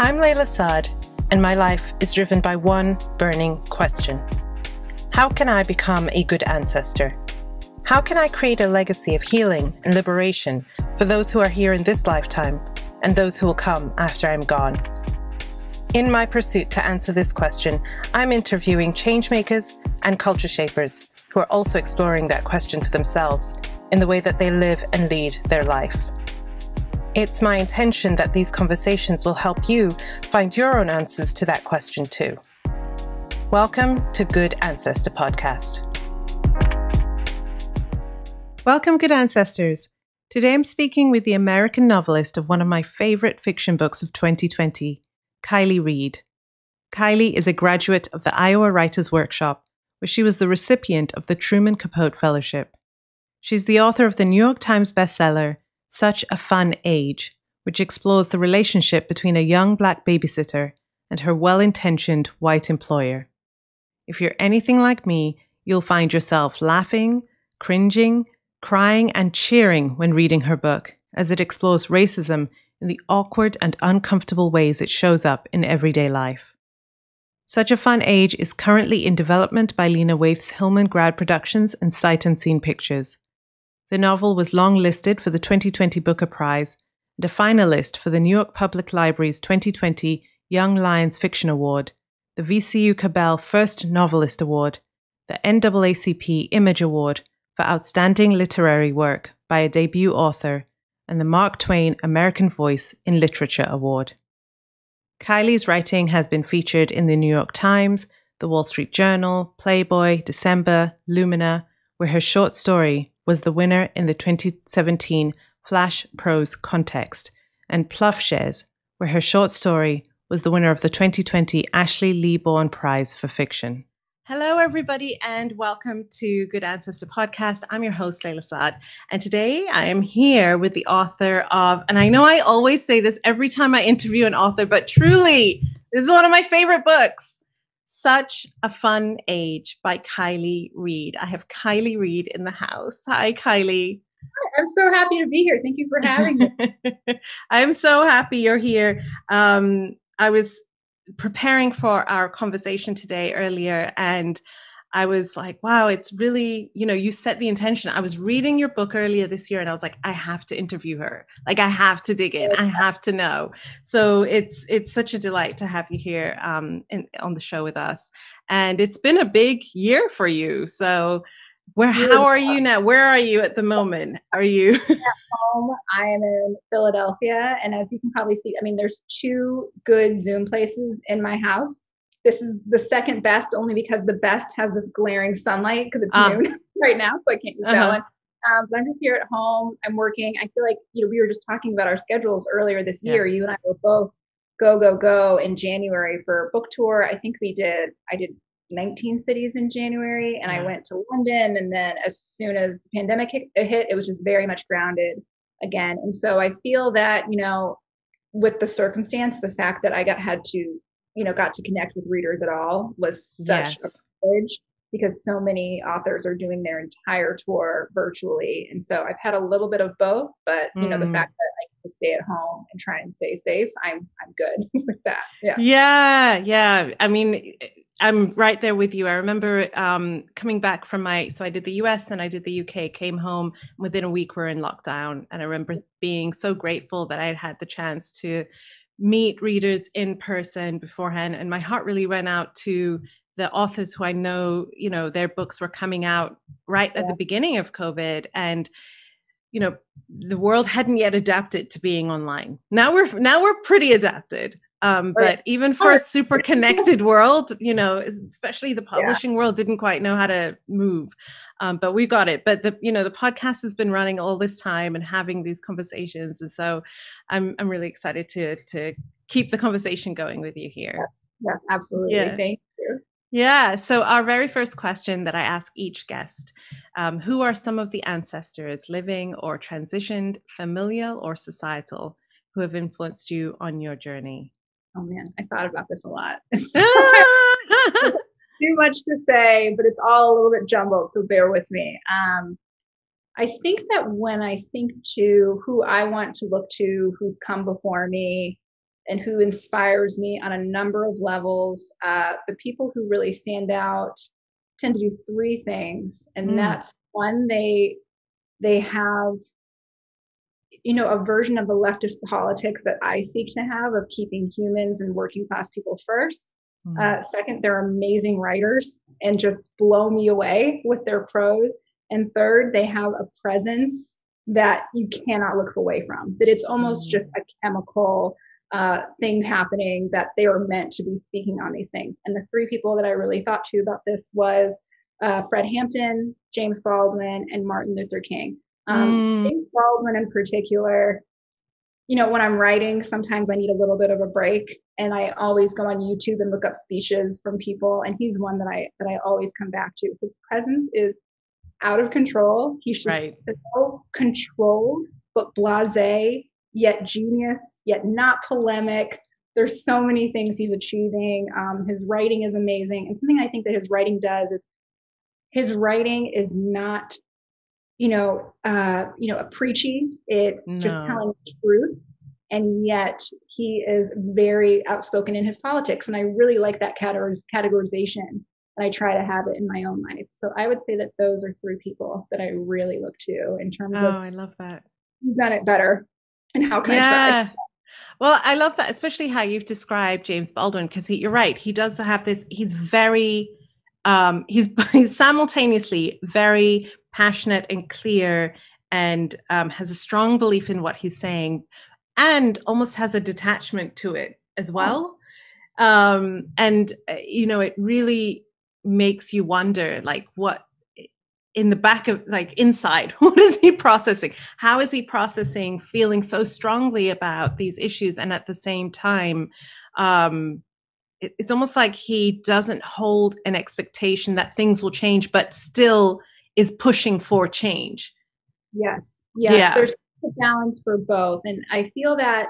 I'm Layla Saad, and my life is driven by one burning question How can I become a good ancestor? How can I create a legacy of healing and liberation for those who are here in this lifetime and those who will come after I'm gone? In my pursuit to answer this question, I'm interviewing changemakers and culture shapers who are also exploring that question for themselves in the way that they live and lead their life. It's my intention that these conversations will help you find your own answers to that question too. Welcome to Good Ancestor Podcast. Welcome, Good Ancestors. Today I'm speaking with the American novelist of one of my favorite fiction books of 2020, Kiley Reid. Kylie is a graduate of the Iowa Writers Workshop, where she was the recipient of the Truman Capote Fellowship. She's the author of the New York Times bestseller, such a Fun Age, which explores the relationship between a young black babysitter and her well intentioned white employer. If you're anything like me, you'll find yourself laughing, cringing, crying, and cheering when reading her book, as it explores racism in the awkward and uncomfortable ways it shows up in everyday life. Such a Fun Age is currently in development by Lena Waithe's Hillman Grad Productions and Sight Unseen Pictures. The novel was long listed for the 2020 Booker Prize and a finalist for the New York Public Library's 2020 Young Lions Fiction Award, the VCU Cabell First Novelist Award, the NAACP Image Award for Outstanding Literary Work by a Debut Author, and the Mark Twain American Voice in Literature Award. Kiley's writing has been featured in the New York Times, the Wall Street Journal, Playboy, December, Lumina, where her short story was the winner in the 2017 Flash Prose Contest, and Ploughshares, where her short story was the winner of the 2020 Ashley Leigh Bourne Prize for Fiction. Hello, everybody, and welcome to Good Ancestor Podcast. I'm your host, Layla Saad, and today I am here with the author of, and I know I always say this every time I interview an author, but truly, this is one of my favorite books. Such a Fun Age by Kiley Reid. I have Kiley Reid in the house. Hi, Kiley. I'm so happy to be here. Thank you for having me. I'm so happy you're here. Um, I was preparing for our conversation today earlier and I was like, wow, it's really, you know, you set the intention. I was reading your book earlier this year and I was like, I have to interview her. Like I have to dig in. I have to know. So it's it's such a delight to have you here um in, on the show with us. And it's been a big year for you. So where how are you now? Where are you at the moment? Are you at home? I am in Philadelphia and as you can probably see, I mean there's two good Zoom places in my house this is the second best only because the best has this glaring sunlight because it's uh, noon right now, so I can't use uh-huh. that one. Um, but I'm just here at home. I'm working. I feel like you know we were just talking about our schedules earlier this yeah. year. You and I were both go go go in January for book tour. I think we did. I did 19 cities in January, and yeah. I went to London. And then as soon as the pandemic hit, hit, it was just very much grounded again. And so I feel that you know with the circumstance, the fact that I got had to you know got to connect with readers at all was such yes. a privilege because so many authors are doing their entire tour virtually and so i've had a little bit of both but you mm. know the mm. fact that i can stay at home and try and stay safe i'm i'm good with that yeah yeah yeah i mean i'm right there with you i remember um, coming back from my so i did the us and i did the uk came home within a week we're in lockdown and i remember being so grateful that i had had the chance to meet readers in person beforehand and my heart really went out to the authors who I know, you know, their books were coming out right yeah. at the beginning of COVID and you know, the world hadn't yet adapted to being online. Now we're now we're pretty adapted. Um, but even for a super connected world, you know, especially the publishing yeah. world didn't quite know how to move. Um, but we got it. But the you know the podcast has been running all this time and having these conversations, and so I'm I'm really excited to to keep the conversation going with you here. Yes, yes, absolutely. Yeah. Thank you. Yeah. So, our very first question that I ask each guest um, Who are some of the ancestors, living or transitioned, familial or societal, who have influenced you on your journey? Oh man, I thought about this a lot. too much to say, but it's all a little bit jumbled, so bear with me. Um, I think that when I think to who I want to look to, who's come before me, and who inspires me on a number of levels. Uh, the people who really stand out tend to do three things, and mm. that's one they they have you know a version of the leftist politics that I seek to have of keeping humans and working class people first. Mm. Uh, second, they're amazing writers and just blow me away with their prose. And third, they have a presence that you cannot look away from. That it's almost mm. just a chemical uh, thing happening that they were meant to be speaking on these things. And the three people that I really thought to about this was uh, Fred Hampton, James Baldwin, and Martin Luther King. Um, mm. James Baldwin, in particular, you know, when I'm writing, sometimes I need a little bit of a break, and I always go on YouTube and look up speeches from people. And he's one that I that I always come back to. His presence is out of control. He's just right. so controlled, but blasé yet genius, yet not polemic. There's so many things he's achieving. Um, his writing is amazing. And something I think that his writing does is his writing is not, you know, uh, you know, a preachy. It's no. just telling the truth. And yet he is very outspoken in his politics. And I really like that categorization. And I try to have it in my own life. So I would say that those are three people that I really look to in terms oh, of. Oh, I love that. Who's done it better? and how can yeah. I try? Well, I love that, especially how you've described James Baldwin, because you're right. He does have this, he's very, um, he's, he's simultaneously very passionate and clear and um, has a strong belief in what he's saying and almost has a detachment to it as oh. well. Um, and, uh, you know, it really makes you wonder, like, what, in the back of like inside what is he processing how is he processing feeling so strongly about these issues and at the same time um it, it's almost like he doesn't hold an expectation that things will change but still is pushing for change yes yes yeah. there's a balance for both and i feel that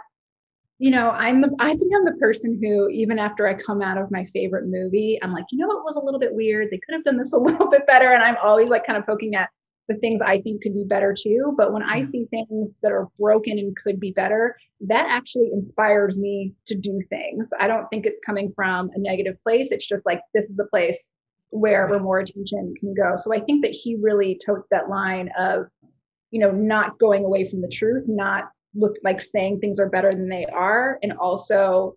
you know, I'm the I think I'm the person who even after I come out of my favorite movie, I'm like, you know what was a little bit weird? They could have done this a little bit better. And I'm always like kind of poking at the things I think could be better too. But when I mm-hmm. see things that are broken and could be better, that actually inspires me to do things. I don't think it's coming from a negative place. It's just like this is the place where, where more attention can go. So I think that he really totes that line of, you know, not going away from the truth, not look like saying things are better than they are and also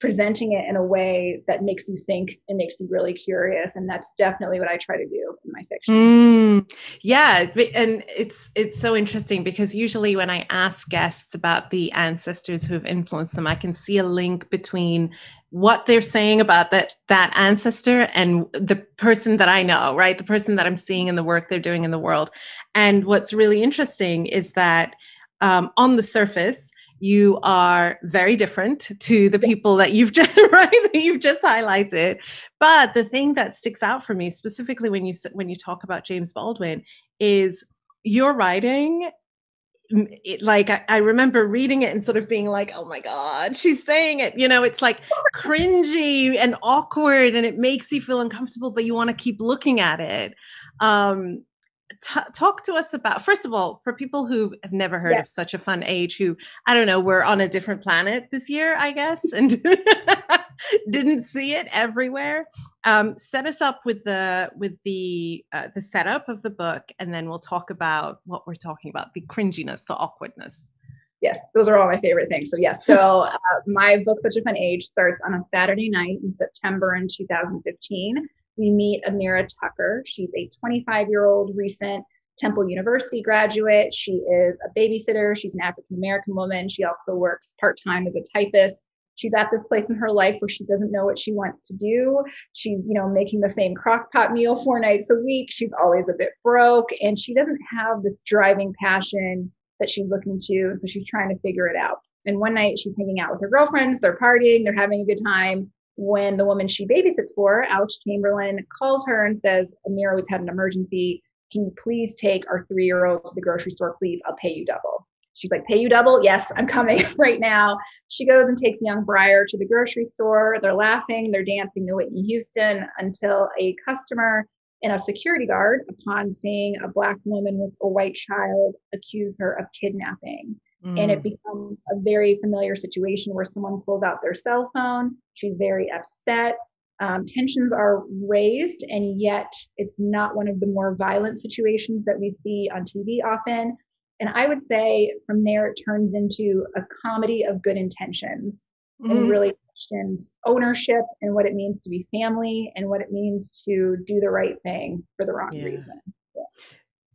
presenting it in a way that makes you think and makes you really curious. And that's definitely what i try to do in my fiction. Mm, yeah and it's it's so interesting because usually when i ask guests about the ancestors who have influenced them i can see a link between what they're saying about that that ancestor and the person that i know right the person that i'm seeing in the work they're doing in the world and what's really interesting is that um, on the surface, you are very different to the people that you've just right that you've just highlighted. But the thing that sticks out for me, specifically when you when you talk about James Baldwin, is your writing it, like I, I, remember reading it and sort of being like, oh my God, she's saying it. You know, it's like cringy and awkward and it makes you feel uncomfortable, but you want to keep looking at it. Um, T- talk to us about first of all for people who have never heard of such a fun age who i don't know we're on a different planet this year i guess and didn't see it everywhere um, set us up with the with the uh, the setup of the book and then we'll talk about what we're talking about the cringiness the awkwardness yes those are all my favorite things so yes so uh, my book such a fun age starts on a saturday night in september in 2015 we meet Emira Tucker. She's a 25 year old recent Temple University graduate. She is a babysitter. She's an African American woman. She also works part time as a typist. She's at this place in her life where she doesn't know what she wants to do. She's, you know, making the same crock pot meal four nights a week. She's always a bit broke and she doesn't have this driving passion that she's looking to. So she's trying to figure it out. And one night she's hanging out with her girlfriends. They're partying. They're having a good time when the woman she babysits for, Alex Chamberlain, calls her and says, Emira, we've had an emergency. Can you please take our three year old to the grocery store, please? I'll pay you double. She's like, Pay you double? Yes, I'm coming right now. She goes and takes young Briar to the grocery store. They're laughing, they're dancing to Whitney Houston until a customer and a security guard, upon seeing a black woman with a white child, accuse her of kidnapping. Mm. And it mm. becomes a very familiar situation where someone pulls out their cell phone. She's very upset. Um, tensions are raised, and yet it's not one of the more violent situations that we see on TV often. And I would say from there, it turns into a comedy of good intentions mm. and really questions ownership and what it means to be family and what it means to do the right thing for the wrong yeah. reason. Yeah.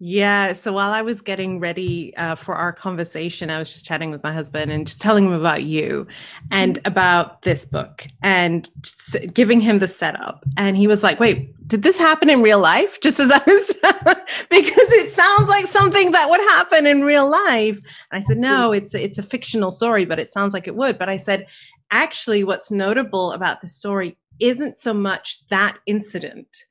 Yeah. So while I was getting ready uh, for our conversation, I was just chatting with my husband and just telling him about you and mm-hmm. about this book and giving him the setup. And he was like, wait, did this happen in real life? Just as I was, because it sounds like something that would happen in real life. And I said, no, it's, it's a fictional story, but it sounds like it would. But I said, actually, what's notable about the story isn't so much that incident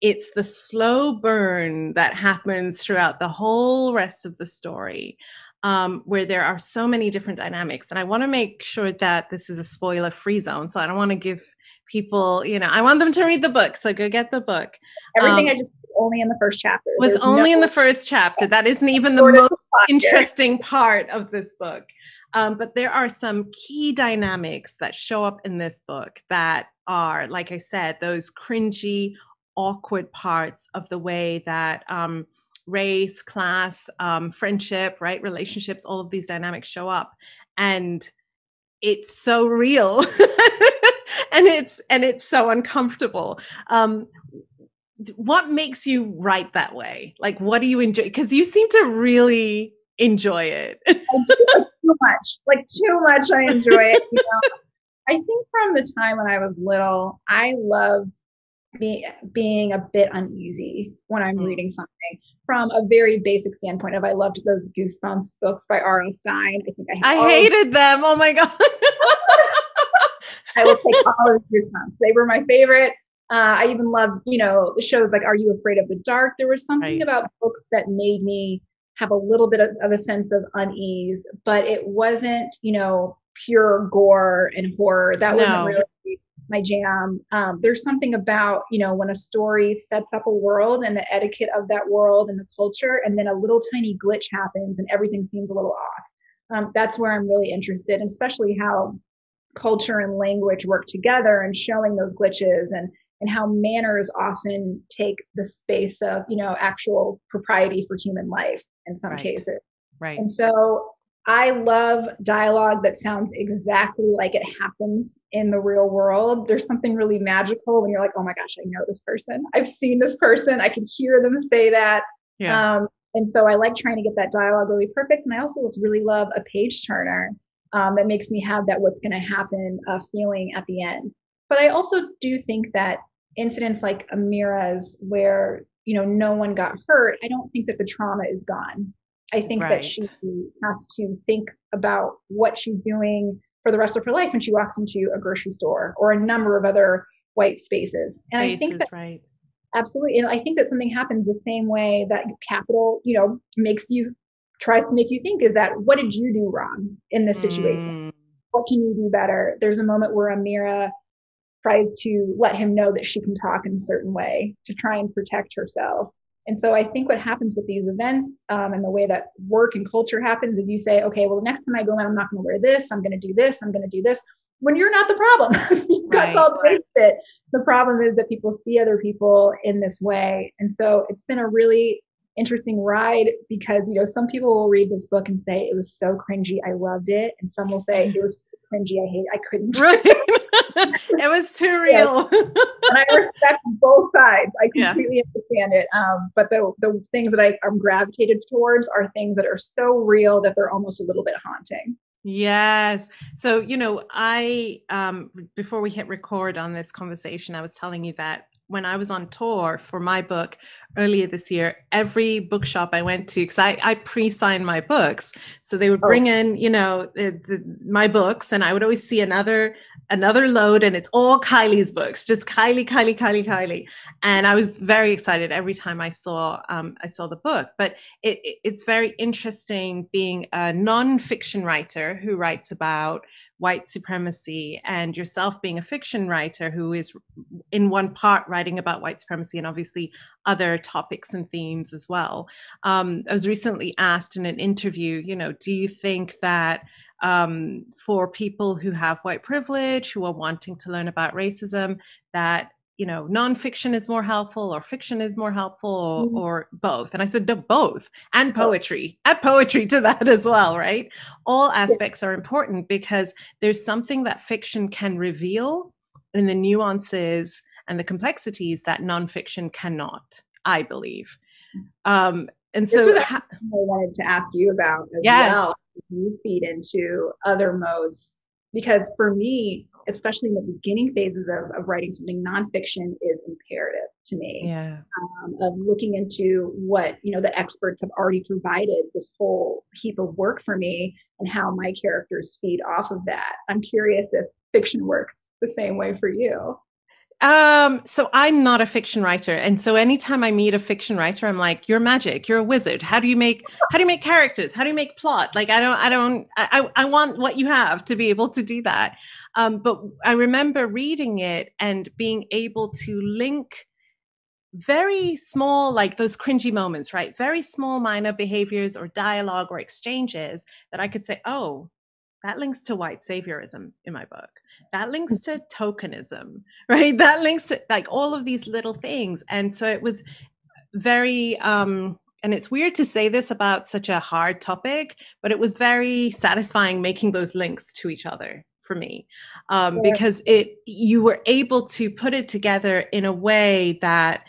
it's the slow burn that happens throughout the whole rest of the story um, where there are so many different dynamics. And i want to make sure that this is a spoiler free zone so i don't want to give people you know i want them to read the book so go get the book. Everything um, i just only in the first chapter. was There's only no- in the first chapter. That isn't even the most interesting part of this book. Um, but there are some key dynamics that show up in this book that are like i said those cringy awkward parts of the way that um, race, class, um, friendship, right, relationships, all of these dynamics show up, and it's so real, and it's and it's so uncomfortable. Um, what makes you write that way? Like, what do you enjoy? Because you seem to really enjoy it. too much, like too much. I enjoy it. You know? I think from the time when I was little, I love be, being a bit uneasy when I'm mm. reading something from a very basic standpoint of I loved those Goosebumps books by R.L. Stine. I think I, I hated them. Oh my God. I will take all of Goosebumps. They were my favorite. Uh, I even loved, you know, the shows like Are You Afraid of the Dark? There was something right. about books that made me have a little bit of, of a sense of unease, but it wasn't, you know, pure gore and horror. That no. wasn't really my jam. Um, there's something about, you know, when a story sets up a world and the etiquette of that world and the culture, and then a little tiny glitch happens and everything seems a little off. Um, that's where I'm really interested, and especially how culture and language work together and showing those glitches and and how manners often take the space of you know actual propriety for human life in some right. cases right and so I love dialogue that sounds exactly like it happens in the real world. There's something really magical when you're like, oh my gosh, I know this person. I've seen this person. I can hear them say that. Yeah. Um, and so I like trying to get that dialogue really perfect. And I also just really love a page turner um, that makes me have that what's going to happen uh, feeling at the end. But I also do think that incidents like Emira's, where you know no one got hurt, I don't think that the trauma is gone. I think right. that she has to think about what she's doing for the rest of her life when she walks into a grocery store or a number of other white spaces. And spaces, I think that right. absolutely, and I think that something happens the same way that capital, you know, makes you try to make you think is that what did you do wrong in this situation? Mm. What can you do better? There's a moment where Emira tries to let him know that she can talk in a certain way to try and protect herself. And so I think what happens with these events um, and the way that work and culture happens is you say, okay, well, the next time I go in, I'm not going to wear this. I'm going to do this. I'm going to do this. When you're not the problem, you got right. it. The problem is that people see other people in this way. And so it's been a really interesting ride because you know some people will read this book and say it was so cringy i loved it and some will say it was cringy i hate i couldn't right. it was too real and i respect both sides i completely yeah. understand it um, but the the things that i am gravitated towards are things that are so real that they're almost a little bit haunting Yes. So, you know, I, um, before we hit record on this conversation, I was telling you that when I was on tour for my book earlier this year, every bookshop I went to, because I, I pre-signed my books, so they would oh. bring oh. in, you know, the, the, my books, and I would always see another another load, and it's all Kiley's books, just Kiley, Kiley, Kiley, Kiley, and I was very excited every time I saw um, I saw the book. But it, it, it's very interesting being a non-fiction writer who writes about white supremacy and yourself being a fiction writer who is in one part writing about white supremacy and obviously other topics and themes as well. Um, I was recently asked in an interview, you know, do you think that um, for people who have white privilege, who are wanting to learn about racism, that you know nonfiction is more helpful or fiction is more helpful or, mm-hmm. or both. And i said no, both. And poetry add poetry to that as well right? All aspects are important because there's something that fiction can reveal in the nuances and the complexities that nonfiction cannot i believe. Um and so ha- i wanted to ask you about as yes. well you feed into other modes. Because for me especially in the beginning phases of, of writing something nonfiction is imperative to me. Yeah. Um, of looking into what you know the experts have already provided this whole heap of work for me and how my characters feed off of that. I'm curious if fiction works the same way for you um, so I'm not a fiction writer, and so anytime I meet a fiction writer, I'm like, "You're magic. You're a wizard. How do you make? How do you make characters? How do you make plot? Like, I don't, I don't, I, I want what you have to be able to do that." Um, but I remember reading it and being able to link very small, like those cringy moments, right? Very small, minor behaviors or dialogue or exchanges that I could say, "Oh, that links to white saviorism in my book. That links to tokenism right? That links to like all of these little things. And so it was very um and it's weird to say this about such a hard topic but it was very satisfying making those links to each other for me um, yeah. because it you were able to put it together in a way that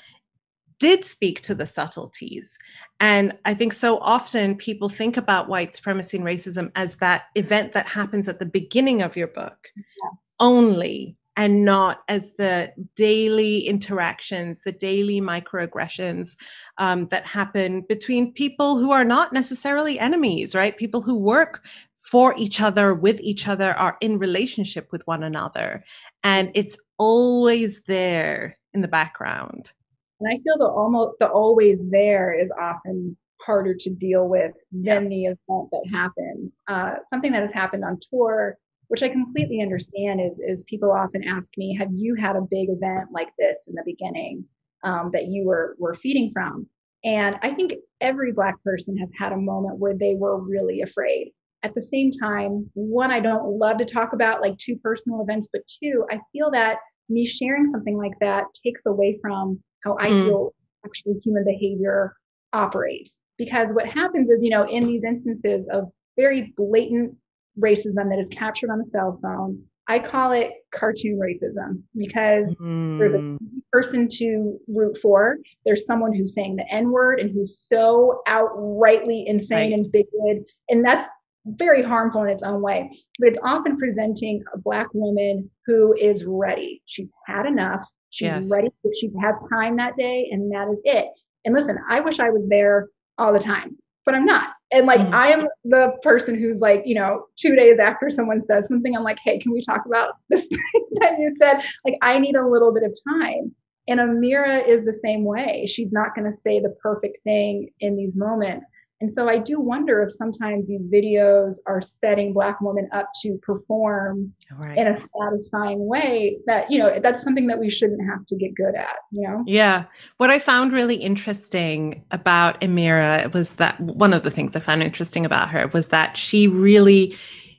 did speak to the subtleties. And I think so often people think about white supremacy and racism as that event that happens at the beginning of your book yes. only, and not as the daily interactions, the daily microaggressions um, that happen between people who are not necessarily enemies, right? People who work for each other, with each other, are in relationship with one another. And it's always there in the background. And I feel the almost the always there is often harder to deal with than the event that happens. Uh, something that has happened on tour, which I completely understand, is is people often ask me, "Have you had a big event like this in the beginning um, that you were were feeding from?" And I think every Black person has had a moment where they were really afraid. At the same time, one, I don't love to talk about like two personal events, but two, I feel that me sharing something like that takes away from how I mm. feel actually human behavior operates. Because what happens is, you know, in these instances of very blatant racism that is captured on a cell phone, I call it cartoon racism because mm. there's a mm. person to root for. There's someone who's saying the N word and who's so outrightly insane right. and bigoted. And that's very harmful in its own way. But it's often presenting a Black woman who is ready. She's had enough. She's yes. ready. She has time that day, and that is it. And listen, I wish I was there all the time, but I'm not. And like, mm-hmm. I am the person who's like, you know, two days after someone says something, I'm like, hey, can we talk about this thing that you said? Like, I need a little bit of time. And Emira is the same way. She's not going to say the perfect thing in these moments. And so I do wonder if sometimes these videos are setting Black women up to perform right. in a satisfying way that, you know, that's something that we shouldn't have to get good at, you know? Yeah. What I found really interesting about Emira was that one of the things I found interesting about her was that she really,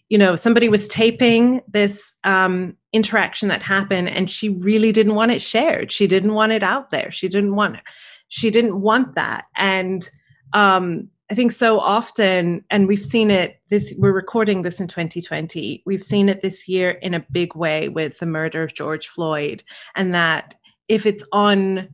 you know, somebody was taping this um, interaction that happened and she really didn't want it shared. She didn't want it out there. She didn't want, it. she didn't want that. And, um, I think so often, and we've seen it this, we're recording this in 2020. We've seen it this year in a big way with the murder of George Floyd, and that if it's on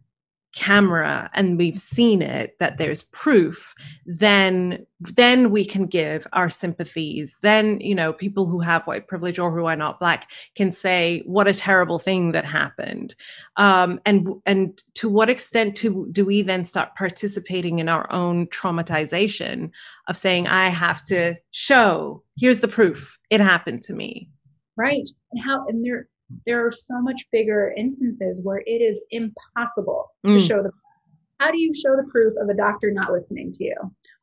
camera and we've seen it that there's proof then then we can give our sympathies. Then you know people who have white privilege or who are not black can say what a terrible thing that happened. Um, and and to what extent to, do we then start participating in our own traumatization of saying i have to show here's the proof it happened to me. Right and how and there there are so much bigger instances where it is impossible mm. to show the how do you show the proof of a doctor not listening to you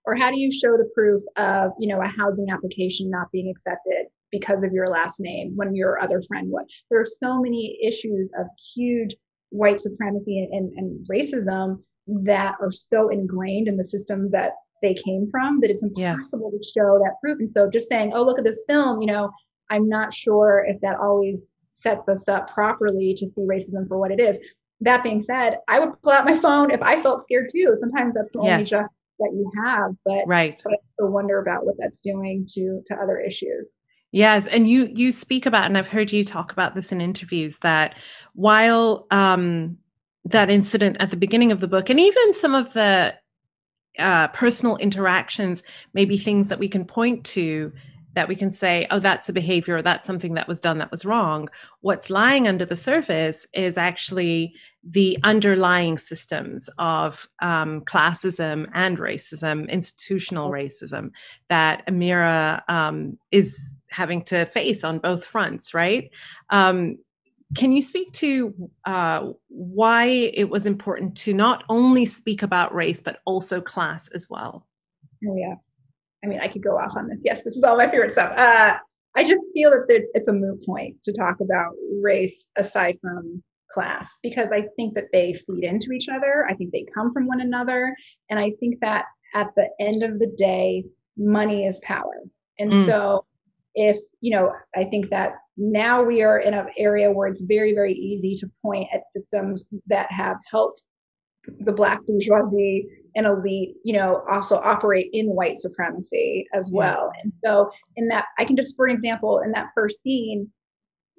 or how do you show the proof of you know a housing application not being accepted because of your last name when your other friend would. There are so many issues of huge white supremacy and, and, racism that are so ingrained in the systems that they came from that it's impossible yeah. to show that proof. And so just saying, oh, look at this film, you know, I'm not sure if that always sets us up properly to see racism for what it is. That being said, I would pull out my phone if I felt scared too. Sometimes that's the only yes. justice that you have, but right. But I also wonder about what that's doing to to other issues. Yes, and you you speak about, and I've heard you talk about this in interviews that while um, that incident at the beginning of the book, and even some of the uh, personal interactions, maybe things that we can point to that we can say, oh, that's a behavior, or that's something that was done that was wrong. What's lying under the surface is actually the underlying systems of um, classism and racism, institutional racism that Emira um, is having to face on both fronts, right? Um, can you speak to uh, why it was important to not only speak about race, but also class as well? Oh, yes. I mean, I could go off on this. Yes, this is all my favorite stuff. Uh, I just feel that it's, it's a moot point to talk about race aside from class because I think that they feed into each other. I think they come from one another. And I think that at the end of the day, money is power. And mm. so if, you know, I think that now we are in an area where it's very, very easy to point at systems that have helped the black bourgeoisie and elite, you know, also operate in white supremacy as well. Yeah. And so in that, I can just, for example, in that first scene,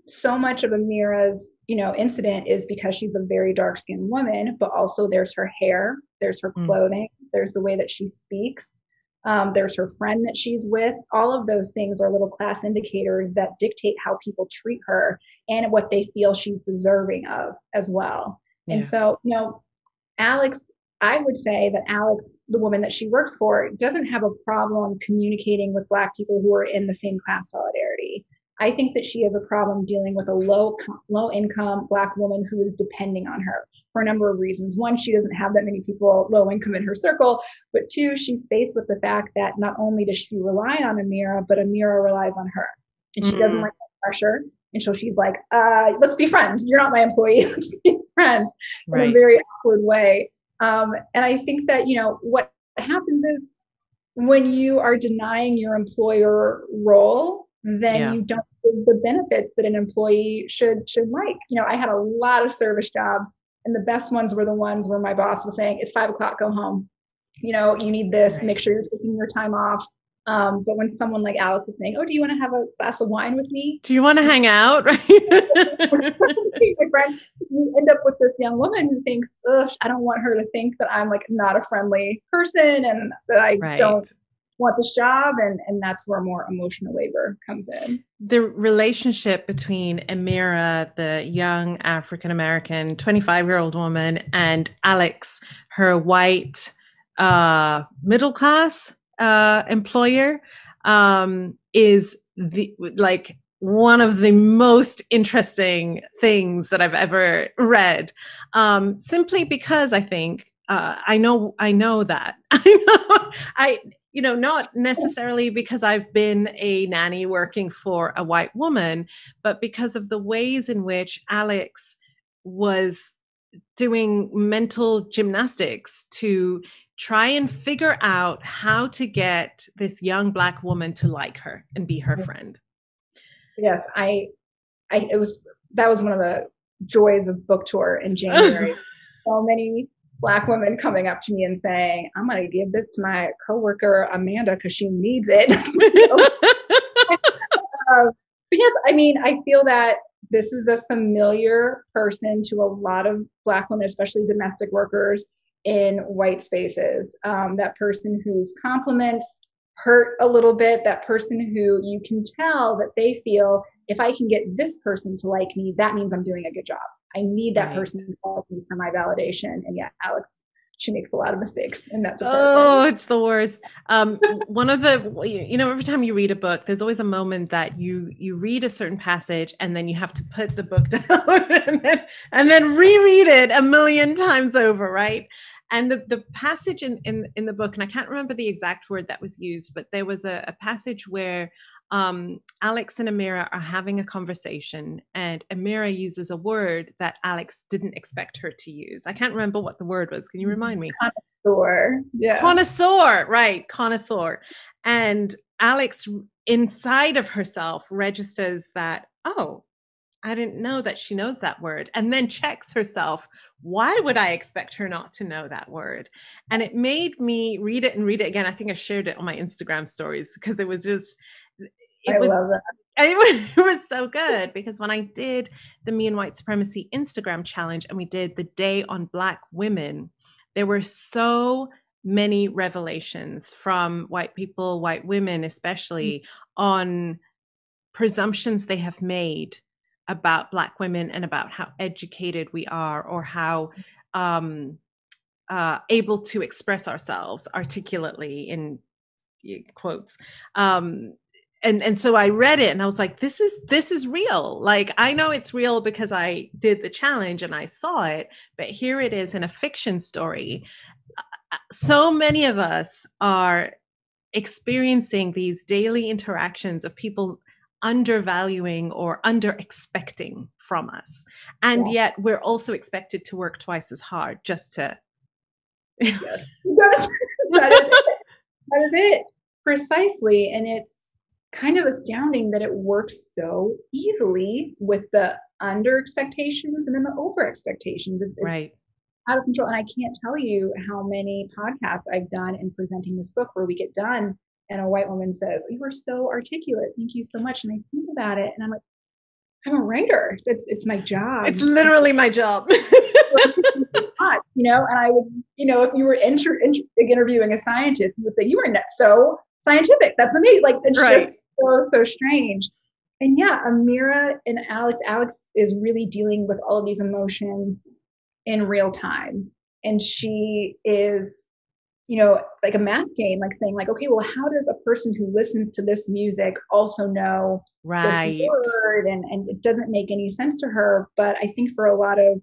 so much of Emira's, you know, incident is because she's a very dark skinned woman, but also there's her hair, there's her mm. clothing, mm. there's the way that she speaks, um, there's her friend that she's with. All of those things are little class indicators that dictate how people treat her and what they feel she's deserving of as well. Yeah. And so, you know, Alex, I would say that Alex, the woman that she works for, doesn't have a problem communicating with Black people who are in the same class solidarity. I think that she has a problem dealing with a low low income black woman who is depending on her for a number of reasons. One, she doesn't have that many people low income in her circle, but two, she's faced with the fact that not only does she rely on Emira, but Emira relies on her, and she mm-hmm. doesn't like that pressure. And so she's like, uh, "Let's be friends. You're not my employee. Let's be friends." Right. In a very awkward way. Um, and I think that you know what happens is when you are denying your employer role then yeah. you don't give the benefits that an employee should should like. You know, I had a lot of service jobs, and the best ones were the ones where my boss was saying, "It's five o'clock, go home." You know, you need this. Right. Make sure you're taking your time off. Um, but when someone like Alex is saying, "Oh, do you want to have a glass of wine with me? Do you want to hang out?" Right? my friend, you end up with this young woman who thinks, "Ugh, I don't want her to think that I'm like not a friendly person and that I right. don't want this job and and that's where more emotional labor comes in the relationship between emira the young african american 25 year old woman and alex her white uh, middle class uh, employer um, is the like one of the most interesting things that I've ever read. Um, simply because I think uh, I know I know that I know I you know, not necessarily because I've been a nanny working for a white woman, but because of the ways in which Alex was doing mental gymnastics to try and figure out how to get this young black woman to like her and be her friend. Yes, I I it was that was one of the joys of book tour in January. so many black women coming up to me and saying, I'm going to give this to my coworker, Amanda, because she needs it. uh, because, I mean, I feel that this is a familiar person to a lot of black women, especially domestic workers in white spaces. Um, that person whose compliments hurt a little bit, that person who you can tell that they feel if I can get this person to like me, that means I'm doing a good job. I need that right. person to me for my validation. And yeah, Alex, she makes a lot of mistakes in that department. Oh, it's the worst. Um, one of the, you know, every time you read a book, there's always a moment that you you read a certain passage and then you have to put the book down and, then, and then reread it a million times over, right? And the, the passage in, in, in the book, and I can't remember the exact word that was used, but there was a, a passage where um, Alex and Emira are having a conversation, and Emira uses a word that Alex didn't expect her to use. I can't remember what the word was. Can you remind me? Connoisseur. Yeah. Connoisseur, right? Connoisseur. And Alex, inside of herself, registers that, oh, I didn't know that she knows that word, and then checks herself. Why would I expect her not to know that word? And it made me read it and read it again. I think I shared it on my Instagram stories because it was just, it I was, love that. it was so good because when I did the Me and White Supremacy Instagram challenge and we did the day on Black women, there were so many revelations from white people, white women, especially on presumptions they have made about black women and about how educated we are or how um, uh, able to express ourselves articulately in quotes um, and and so i read it and i was like this is this is real like i know it's real because i did the challenge and i saw it but here it is in a fiction story uh, so many of us are experiencing these daily interactions of people undervaluing or under expecting from us and Yeah. yet we're also expected to work twice as hard just to Yes. that, is, that is it. That is it. Precisely. And it's kind of astounding that it works so easily with the under expectations and then the over expectations. It's, right out of control. And I can't tell you how many podcasts I've done in presenting this book where we get done and a white woman says, oh, You were so articulate. Thank you so much. And I think about it and I'm like, I'm a writer. That's it's my job. it's literally my job you know, and I would, you know, if you were inter- inter- interviewing a scientist, you would say, you are not so scientific. That's amazing. Like, it's Right. just so, so strange. And yeah, Emira and Alex, Alex is really dealing with all of these emotions in real time. And she is, you know, like a math game, like saying, like, okay, well, how does a person who listens to this music also know right this word and, and it doesn't make any sense to her but i think for a lot of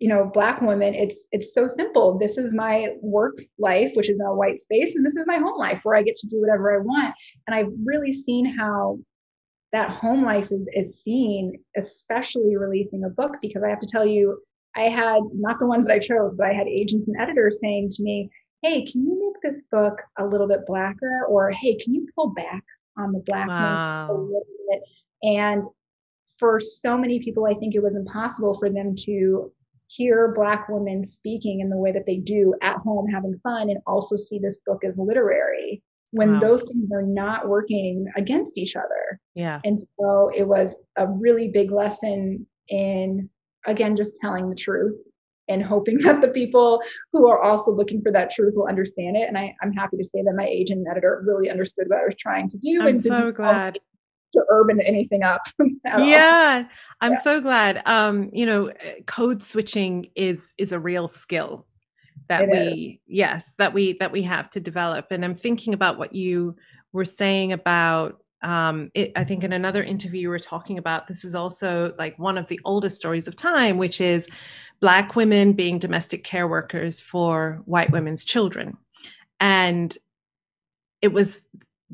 you know black women it's it's so simple. This is my work life which is a white space and this is my home life where i get to do whatever i want. And i've really seen how that home life is is seen especially releasing a book because i have to tell you i had not the ones that i chose but i had agents and editors saying to me hey can you make this book a little bit blacker? Or hey can you pull back on the blackness a little bit? And for so many people i think it was impossible for them to hear black women speaking in the way that they do at home having fun and also see this book as literary when Wow. those things are not working against each other. Yeah. And so it was a really big lesson in again just telling the truth and hoping that the people who are also looking for that truth will understand it. And I, i'm happy to say that my agent and editor really understood what i was trying to do i'm and so didn't tell me glad to urban anything up at all. yeah i'm Yeah. so glad um you know uh, code switching is is a real skill that It we yes that we that we have to develop and i'm thinking about what you were saying about um it, i think in another interview you were talking about this is also like one of the oldest stories of time which is black women being domestic care workers for white women's children and it was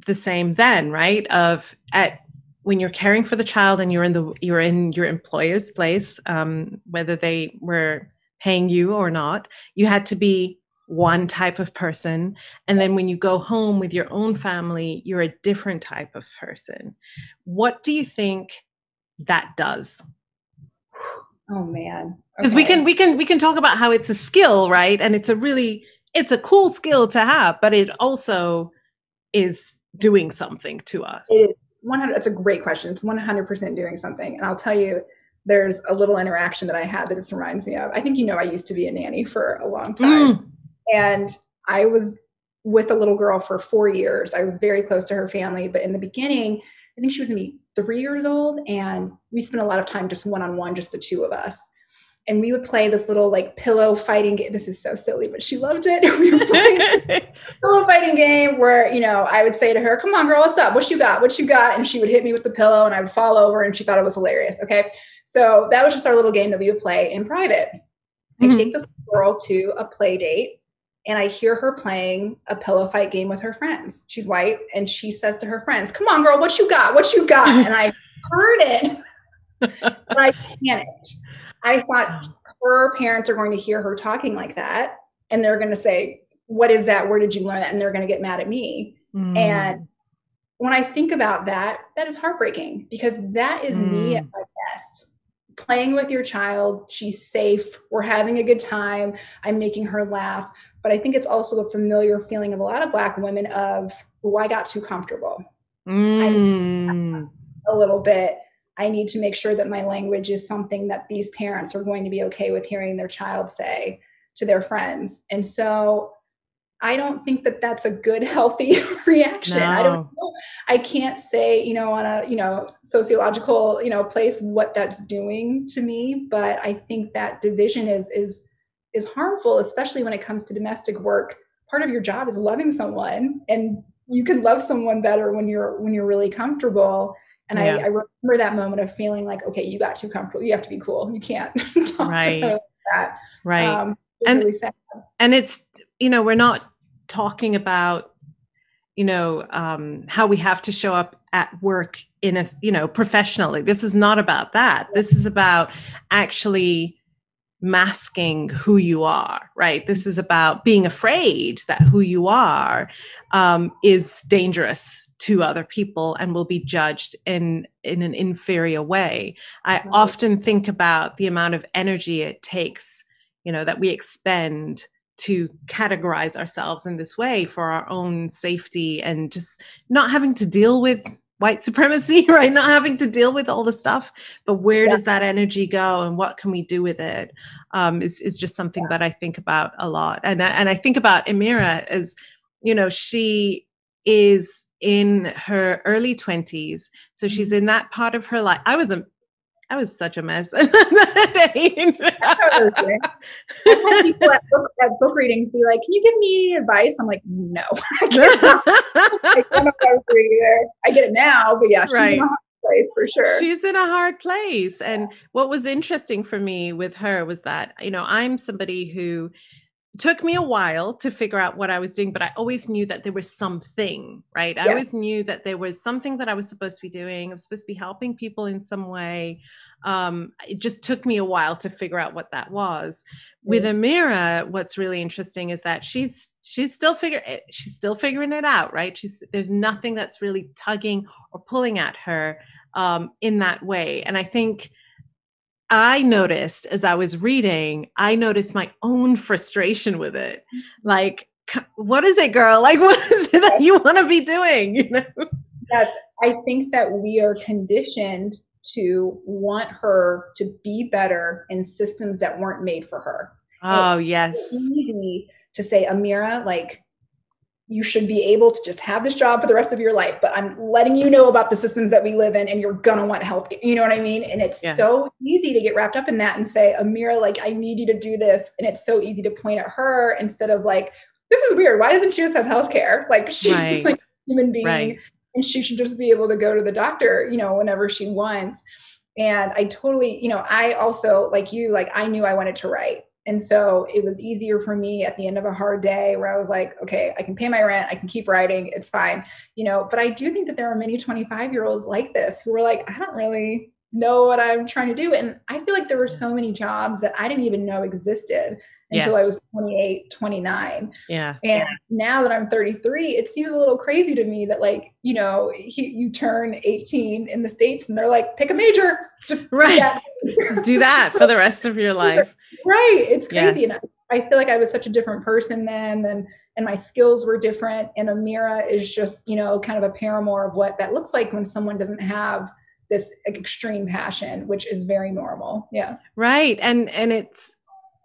the same then right of at when you're caring for the child and you're in the you're in your employer's place um, whether they were paying you or not you had to be one type of person. And then when you go home with your own family you're a different type of person. What do you think that does? Oh man. because we can we can we can talk about how it's a skill right? And it's a really it's a cool skill to have but it also is doing something to us. It is 100. That's a great question. It's 100% doing something. And I'll tell you, there's a little interaction that I had that this reminds me of. I think you know I used to be a nanny for a long time. Mm, And I was with a little girl for four years. I was very close to her family. But in the beginning, I think she was maybe three years old. And we spent a lot of time just one on one, just the two of us. And we would play this little like pillow fighting game. This is so silly, but she loved it. we would play pillow fighting game where you know I would say to her, "Come on, girl, what's up? What you got? What you got?" And she would hit me with the pillow, and I would fall over, and she thought it was hilarious. Okay, so that was just our little game that we would play in private. I Mhm. take this girl to a play date, and I hear her playing a pillow fight game with her friends. She's white and she says to her friends, Come on, girl, what you got? What you got? And I heard it, but I panicked. I thought her parents are going to hear her talking like that and they're going to say, What is that? Where did you learn that? And they're going to get mad at me. Mm. And when I think about that, that is heartbreaking because that is mm. me at my best. Playing with your child, she's safe, we're having a good time, I'm making her laugh. But I think it's also a familiar feeling of a lot of Black women of, oh, I got too comfortable. Mm. a little bit. I need to make sure that my language is something that these parents are going to be okay with hearing their child say to their friends. And so I don't think that that's a good, healthy reaction. No. I don't know. I can't say, you know, on a, you know, sociological, you know, place what that's doing to me, but I think that division is is is harmful, especially when it comes to domestic work. Part of your job is loving someone and you can love someone better when you're when you're really comfortable. And yeah. I, I, remember that moment of feeling like, okay, you got too comfortable. You have to be cool. You can't talk right. to her like that. Right. Um, and, really and it's, you know, we're not talking about, you know, um, how we have to show up at work in a, you know, professionally. This is not about that. This is about actually masking who you are, right? This is about being afraid that who you are um, is dangerous to other people and will be judged in in an inferior way. I right. often think about the amount of energy it takes, you know, that we expend to categorize ourselves in this way for our own safety and just not having to deal with white supremacy, right? Not having to deal with all the stuff, but where yeah. does that energy go and what can we do with it? Um, is, is just something yeah. that I think about a lot. And, and I think about Emira as, you know, she is in her early 20s. So she's mm-hmm. in that part of her life. I was a I was such a mess. At book, at book, readings be like, "Can you give me advice?" I'm like, "No, I. I, I get it now, but yeah, she's right. in a hard place for sure. She's in a hard place. And what was interesting for me with her was that you know I'm somebody who took me a while to figure out what I was doing, but I always knew that there was something, right? I always knew that there was something that I was supposed to be doing. I was supposed to be helping people in some way. Um, it just took me a while to figure out what that was. With Emira, what's really interesting is that she's she's still figure eh, she's still figuring it out, right? She's there's nothing that's really tugging or pulling at her um, in that way, and I think I noticed as I was reading, I noticed my own frustration with it. Mm-hmm. Like, what is it, girl? Like, what is it that you want to be doing? You know? Yes, I think that we are conditioned to want her to be better in systems that weren't made for her. Oh, yes. So easy to say, Emira, like, you should be able to just have this job for the rest of your life but i'm letting you know about the systems that we live in and you're gonna want help you know what i mean and it's yeah. so easy to get wrapped up in that and say emira like i need you to do this and it's so easy to point at her instead of like this is weird why doesn't she just have health care like she's right. like a human being right. and she should just be able to go to the doctor you know whenever she wants and i totally you know i also like you like i knew i wanted to write and so it was easier for me at the end of a hard day where I was like, okay, I can pay my rent, I can keep writing, it's fine. You know, but I do think that there are many 25 year olds like this who were like, I don't really know what I'm trying to do. And I feel like there were so many jobs that I didn't even know existed until yes. I was 28, 29. Yeah. And now that I'm 33, it seems a little crazy to me that like, you know, he, you turn 18 in the States and they're like, pick a major, just right. Just do that for the rest of your life. Right. It's crazy. Yes. And I, I feel like I was such a different person then and and my skills were different. And Emira is just, you know, kind of a paramour of what that looks like when someone doesn't have this extreme passion, which is very normal. Yeah. Right. And and it's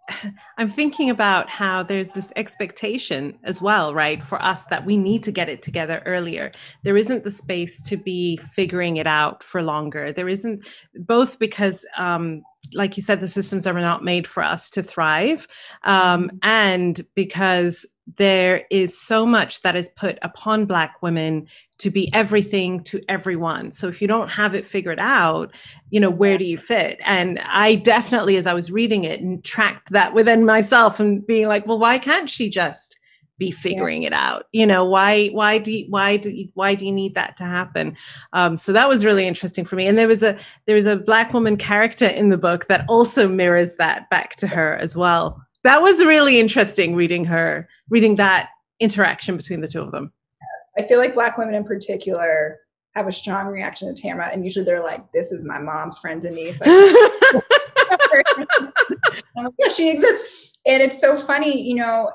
I'm thinking about how there's this expectation as well, right, for us that we need to get it together earlier. There isn't the space to be figuring it out for longer. There isn't both because um, like you said, the systems are not made for us to thrive. Um, and because there is so much that is put upon Black women to be everything to everyone. So if you don't have it figured out, you know, where do you fit? And I definitely, as I was reading it, and tracked that within myself and being like, well, why can't she just be figuring yeah. it out you know why why do you, why do you, why do you need that to happen? Um, so that was really interesting for me. And there was a there was a black woman character in the book that also mirrors that back to her as well. That was really interesting reading her reading that interaction between the two of them. I feel like black women in particular have a strong reaction to tamra and usually they're like this is my mom's friend denise. Yeah she exists. And it's so funny you know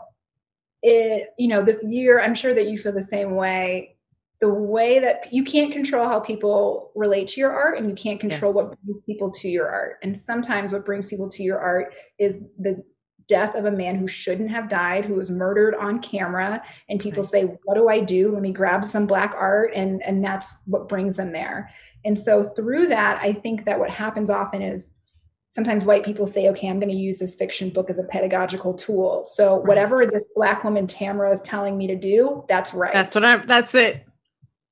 it you know this year i'm sure that you feel the same way. The way that you can't control how people relate to your art and you can't control yes. what brings people to your art. And sometimes what brings people to your art is the death of a man who shouldn't have died who was murdered on camera and people say what do i do? Let me grab some black art and and that's what brings them there. And so through that i think that what happens often is sometimes white people say, okay, I'm going to use this fiction book as a pedagogical tool. So whatever this black woman Tamra is telling me to do, that's right. That's what I'm, that's it.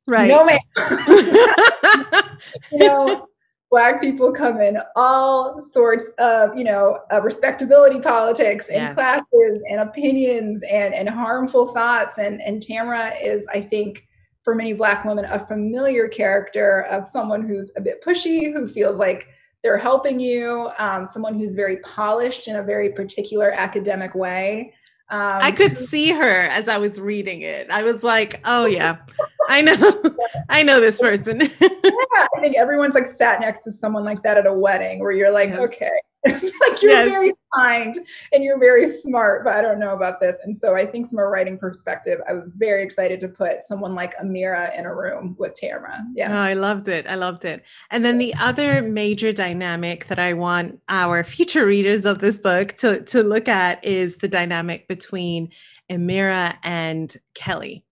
Right. No, man. you know, black people come in all sorts of, you know, uh, respectability politics and yeah. classes and opinions and, and harmful thoughts. And, and Tamra is, I think, for many black women, a familiar character of someone who's a bit pushy, who feels like they're helping you um, someone who's very polished in a very particular academic way. Um, i could see her as i was reading it. I was like oh yeah i know i know this person. Yeah, i think everyone's like sat next to someone like that at a wedding where you're like yes. okay like you're yes. very kind and you're very smart, but I don't know about this. And so I think from a writing perspective, I was very excited to put someone like Emira in a room with Tamra. Yeah. Oh, I loved it. I loved it. And then the other major dynamic that I want our future readers of this book to, to look at is the dynamic between Emira and Kelley.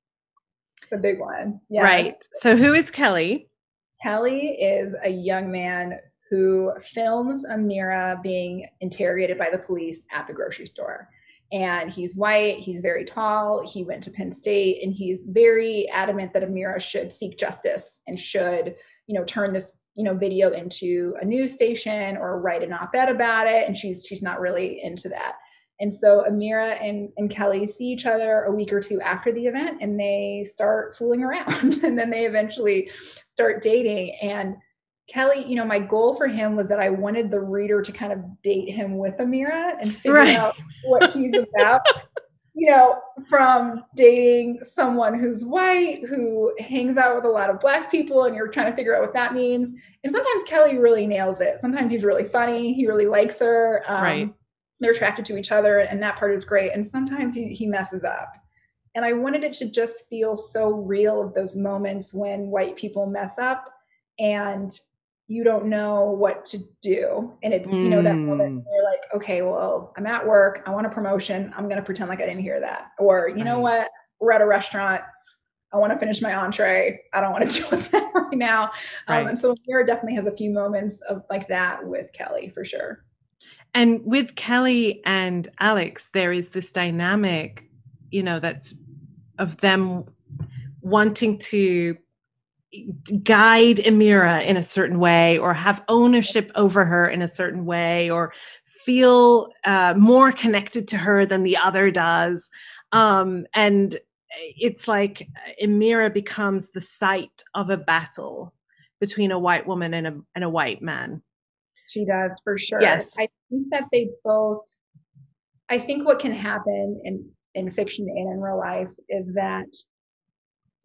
It's a big one. Yes. Right. So who is Kelley? Kelley is a young man who films Emira being interrogated by the police at the grocery store. And he's white, he's very tall, he went to Penn State, and he's very adamant that Emira should seek justice and should, you know, turn this, you know, video into a news station or write an op-ed about it. And she's she's not really into that. And so Emira and, and Kelley see each other a week or two after the event and they start fooling around. and then they eventually start dating. And Kelley, you know, my goal for him was that I wanted the reader to kind of date him with Emira and figure right. out what he's about. you know, from dating someone who's white, who hangs out with a lot of black people, and you're trying to figure out what that means. And sometimes Kelley really nails it. Sometimes he's really funny. He really likes her. Um, right. They're attracted to each other, and that part is great. And sometimes he, he messes up. And I wanted it to just feel so real of those moments when white people mess up and you don't know what to do. And it's, mm. you know, that moment mm. you're like, okay, well, I'm at work. I want a promotion. I'm going to pretend like I didn't hear that. Or, you right. know what? We're at a restaurant. I want to finish my entree. I don't want to deal with that right now. Um, right. Um, and so Mira definitely has a few moments of like that with Kelley for sure. And with Kelley and Alix, there is this dynamic, you know, that's of them wanting to guide Emira in a certain way or have ownership over her in a certain way or feel uh, more connected to her than the other does. Um, and it's like Emira becomes the site of a battle between a white woman and a, and a white man. She does for sure. Yes. I think that they both, I think what can happen in, in fiction and in real life is that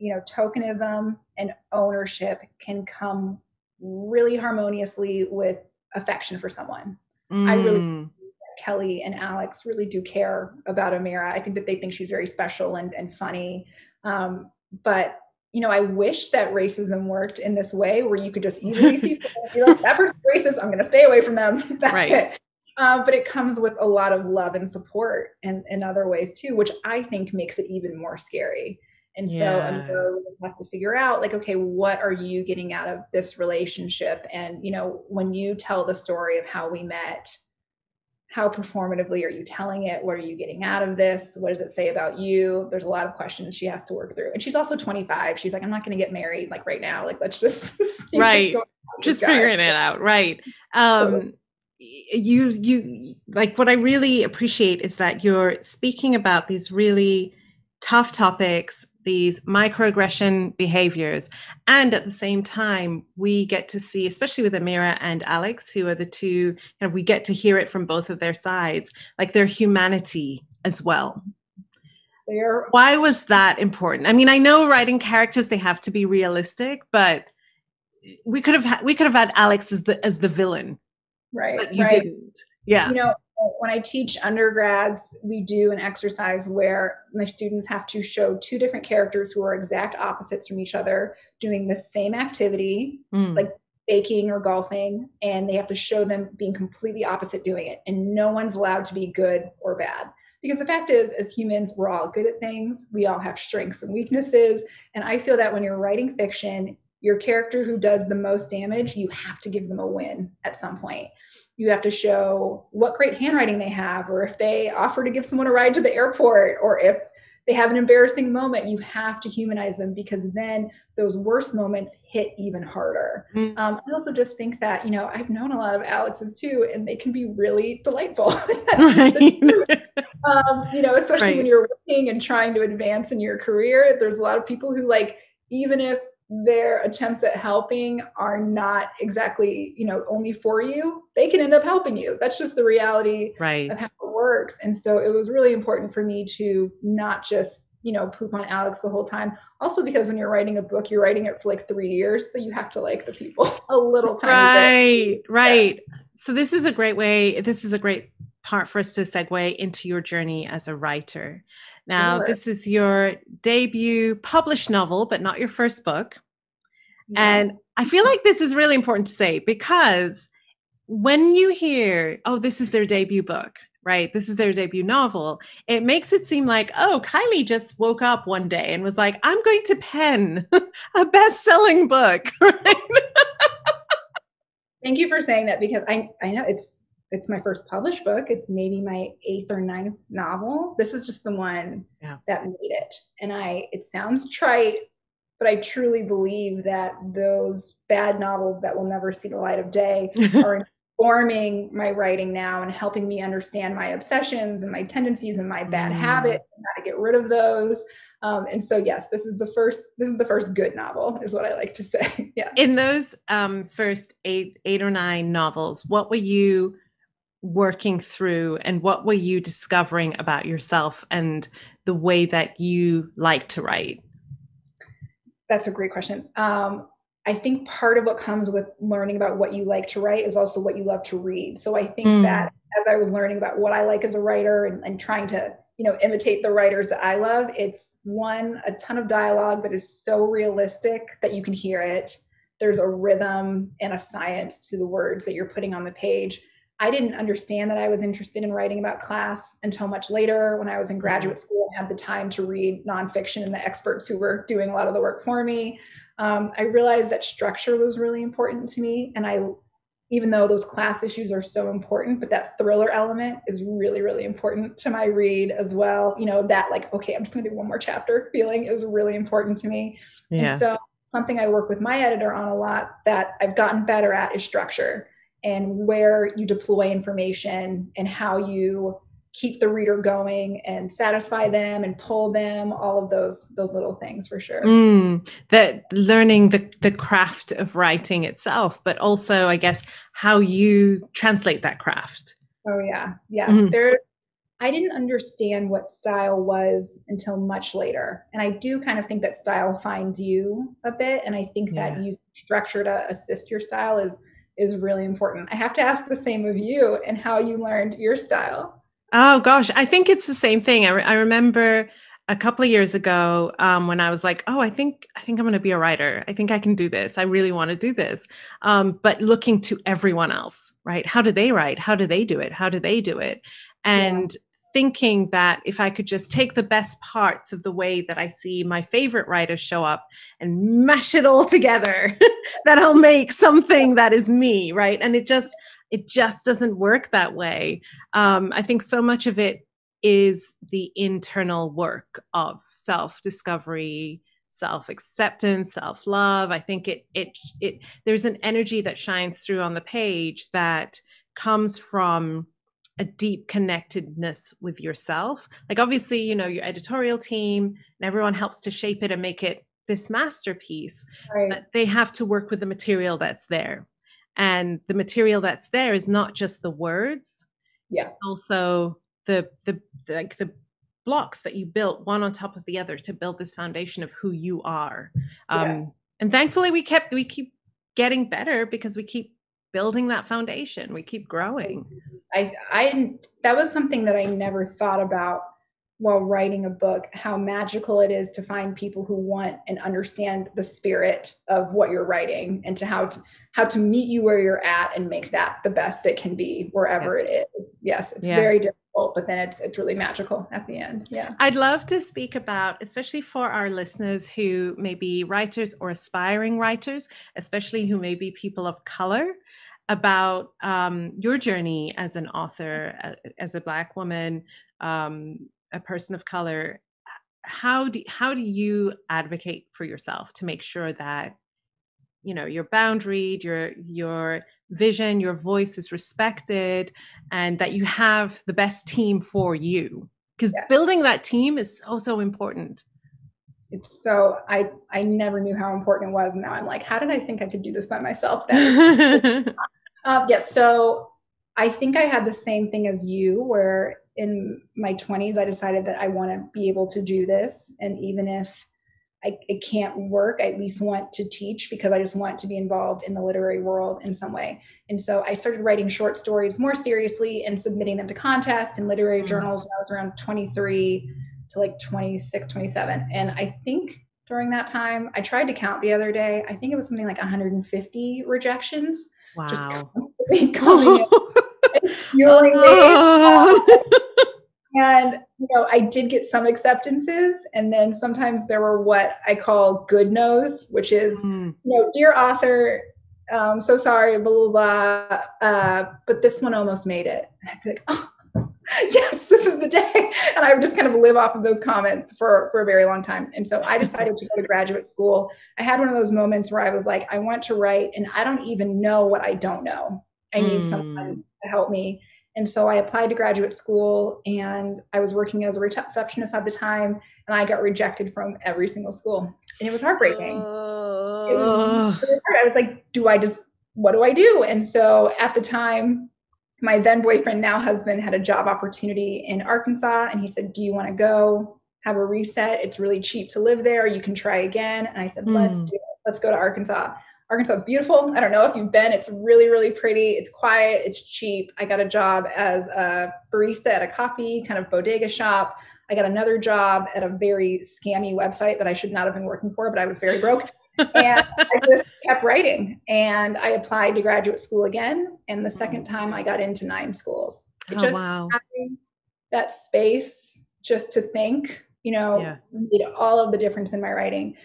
you know, tokenism and ownership can come really harmoniously with affection for someone. Mm. I really mm. Kelley and Alix really do care about Emira. I think that they think she's very special and, and funny. Um, but you know, I wish that racism worked in this way where you could just easily see someone be like, that person's racist, I'm gonna stay away from them. That's right. it. Uh, but it comes with a lot of love and support and in other ways too, which I think makes it even more scary. And so yeah. Emira really has to figure out, like, okay, what are you getting out of this relationship? And, you know, when you tell the story of how we met, how performatively are you telling it? What are you getting out of this? What does it say about you? There's a lot of questions she has to work through. And she's also 25. She's like, I'm not going to get married like right now. Like, let's just right, just figuring it out. Right. Um, you you like what I really appreciate is that you're speaking about these really tough topics these microaggression behaviors. And at the same time, we get to see, especially with Emira and Alix, who are the two, kind of, we get to hear it from both of their sides, like their humanity as well. They're- Why was that important? I mean, I know writing characters they have to be realistic, but we could have ha- we could have had Alix as the as the villain, right? But you right. didn't. Yeah. You know, when I teach undergrads, we do an exercise where my students have to show two different characters who are exact opposites from each other doing the same activity, mm. like baking or golfing, and they have to show them being completely opposite doing it. And no one's allowed to be good or bad. Because the fact is, as humans, we're all good at things. We all have strengths and weaknesses. And I feel that when you're writing fiction, your character who does the most damage, you have to give them a win at some point you have to show what great handwriting they have, or if they offer to give someone a ride to the airport, or if they have an embarrassing moment, you have to humanize them because then those worst moments hit even harder. Mm. Um, I also just think that, you know, I've known a lot of Alixes too, and they can be really delightful. right. um, you know, especially right. when you're working and trying to advance in your career, there's a lot of people who, like, even if their attempts at helping are not exactly you know only for you they can end up helping you that's just the reality right. of how it works and so it was really important for me to not just you know poop on alix the whole time also because when you're writing a book you're writing it for like three years so you have to like the people a little tiny right bit. right yeah. so this is a great way this is a great part for us to segue into your journey as a writer now, sure. this is your debut published novel, but not your first book. Yeah. And I feel like this is really important to say because when you hear, oh, this is their debut book, right? This is their debut novel. It makes it seem like, oh, Kiley just woke up one day and was like, I'm going to pen a best selling book. Thank you for saying that because I, I know it's it's my first published book. It's maybe my eighth or ninth novel. This is just the one yeah. that made it. And I, it sounds trite, but I truly believe that those bad novels that will never see the light of day are informing my writing now and helping me understand my obsessions and my tendencies and my bad mm. habits and how to get rid of those. Um, and so, yes, this is the first. This is the first good novel, is what I like to say. yeah. In those um, first eight, eight or nine novels, what were you working through and what were you discovering about yourself and the way that you like to write? That's a great question. Um, I think part of what comes with learning about what you like to write is also what you love to read. So I think mm. that as I was learning about what I like as a writer and, and trying to, you know, imitate the writers that I love, it's one, a ton of dialogue that is so realistic that you can hear it. There's a rhythm and a science to the words that you're putting on the page I didn't understand that I was interested in writing about class until much later when I was in mm-hmm. graduate school and had the time to read nonfiction and the experts who were doing a lot of the work for me. Um, I realized that structure was really important to me. And I, even though those class issues are so important, but that thriller element is really, really important to my read as well. You know, that like, okay, I'm just gonna do one more chapter feeling is really important to me. Yeah. And so something I work with my editor on a lot that I've gotten better at is structure and where you deploy information and how you keep the reader going and satisfy them and pull them all of those those little things for sure mm, that learning the the craft of writing itself but also i guess how you translate that craft oh yeah yes mm. there i didn't understand what style was until much later and i do kind of think that style finds you a bit and i think yeah. that you structure to assist your style is is really important. I have to ask the same of you and how you learned your style. Oh gosh, I think it's the same thing. I, re- I remember a couple of years ago um, when I was like, "Oh, I think I think I'm going to be a writer. I think I can do this. I really want to do this." Um, but looking to everyone else, right? How do they write? How do they do it? How do they do it? And. Thinking that if I could just take the best parts of the way that I see my favorite writers show up and mash it all together, that I'll make something that is me, right? And it just it just doesn't work that way. Um, I think so much of it is the internal work of self discovery, self acceptance, self love. I think it it it there's an energy that shines through on the page that comes from a deep connectedness with yourself. Like obviously, you know, your editorial team and everyone helps to shape it and make it this masterpiece. Right. But they have to work with the material that's there. And the material that's there is not just the words. Yeah. Also the the like the blocks that you built one on top of the other to build this foundation of who you are. Um yes. and thankfully we kept we keep getting better because we keep building that foundation. We keep growing. I i that was something that i never thought about while writing a book how magical it is to find people who want and understand the spirit of what you're writing and to how to how to meet you where you're at and make that the best it can be wherever yes. it is. Yes it's yeah. very difficult but then it's it's really magical at the end. Yeah. I'd love to speak about especially for our listeners who may be writers or aspiring writers especially who may be people of color about um, your journey as an author, as a Black woman, um, a person of color. How do how do you advocate for yourself to make sure that you know your boundary, your your vision, your voice is respected, and that you have the best team for you? Because yeah. building that team is so so important it's so I I never knew how important it was. And now I'm like, how did I think I could do this by myself? um, yes. so I think I had the same thing as you, where in my 20s I decided that I want to be able to do this, and even if I, it can't work, I at least want to teach because I just want to be involved in the literary world in some way. And so I started writing short stories more seriously and submitting them to contests and literary mm-hmm. journals when I was around 23 to like 26, 27. And I think during that time, I tried to count the other day. I think it was something like 150 rejections. Wow. Just constantly coming and you know, I did get some acceptances, and then sometimes there were what I call good no's, which is, mm. you know, dear author, um, so sorry, blah blah blah, uh, but this one almost made it. And I'd be like, oh, yes, this is the day. And I would just kind of live off of those comments for, for a very long time. And so I decided to go to graduate school. I had one of those moments where I was like, I want to write and I don't even know what I don't know. I need mm. someone to help me. And so I applied to graduate school and I was working as a receptionist at the time and I got rejected from every single school. And it was heartbreaking. Uh. It was really I was like, do I just, what do I do? And so at the time, my then boyfriend, now husband, had a job opportunity in Arkansas, and he said, "Do you want to go have a reset? It's really cheap to live there. You can try again." And I said, "Let's mm. do it. Let's go to Arkansas." Arkansas is beautiful. I don't know if you've been. It's really, really pretty. It's quiet. It's cheap. I got a job as a barista at a coffee kind of bodega shop. I got another job at a very scammy website that I should not have been working for, but I was very broke and I just kept writing. And I applied to graduate school again. And the second time I got into nine schools. It oh, just wow. having that space just to think, you know, yeah. made all of the difference in my writing.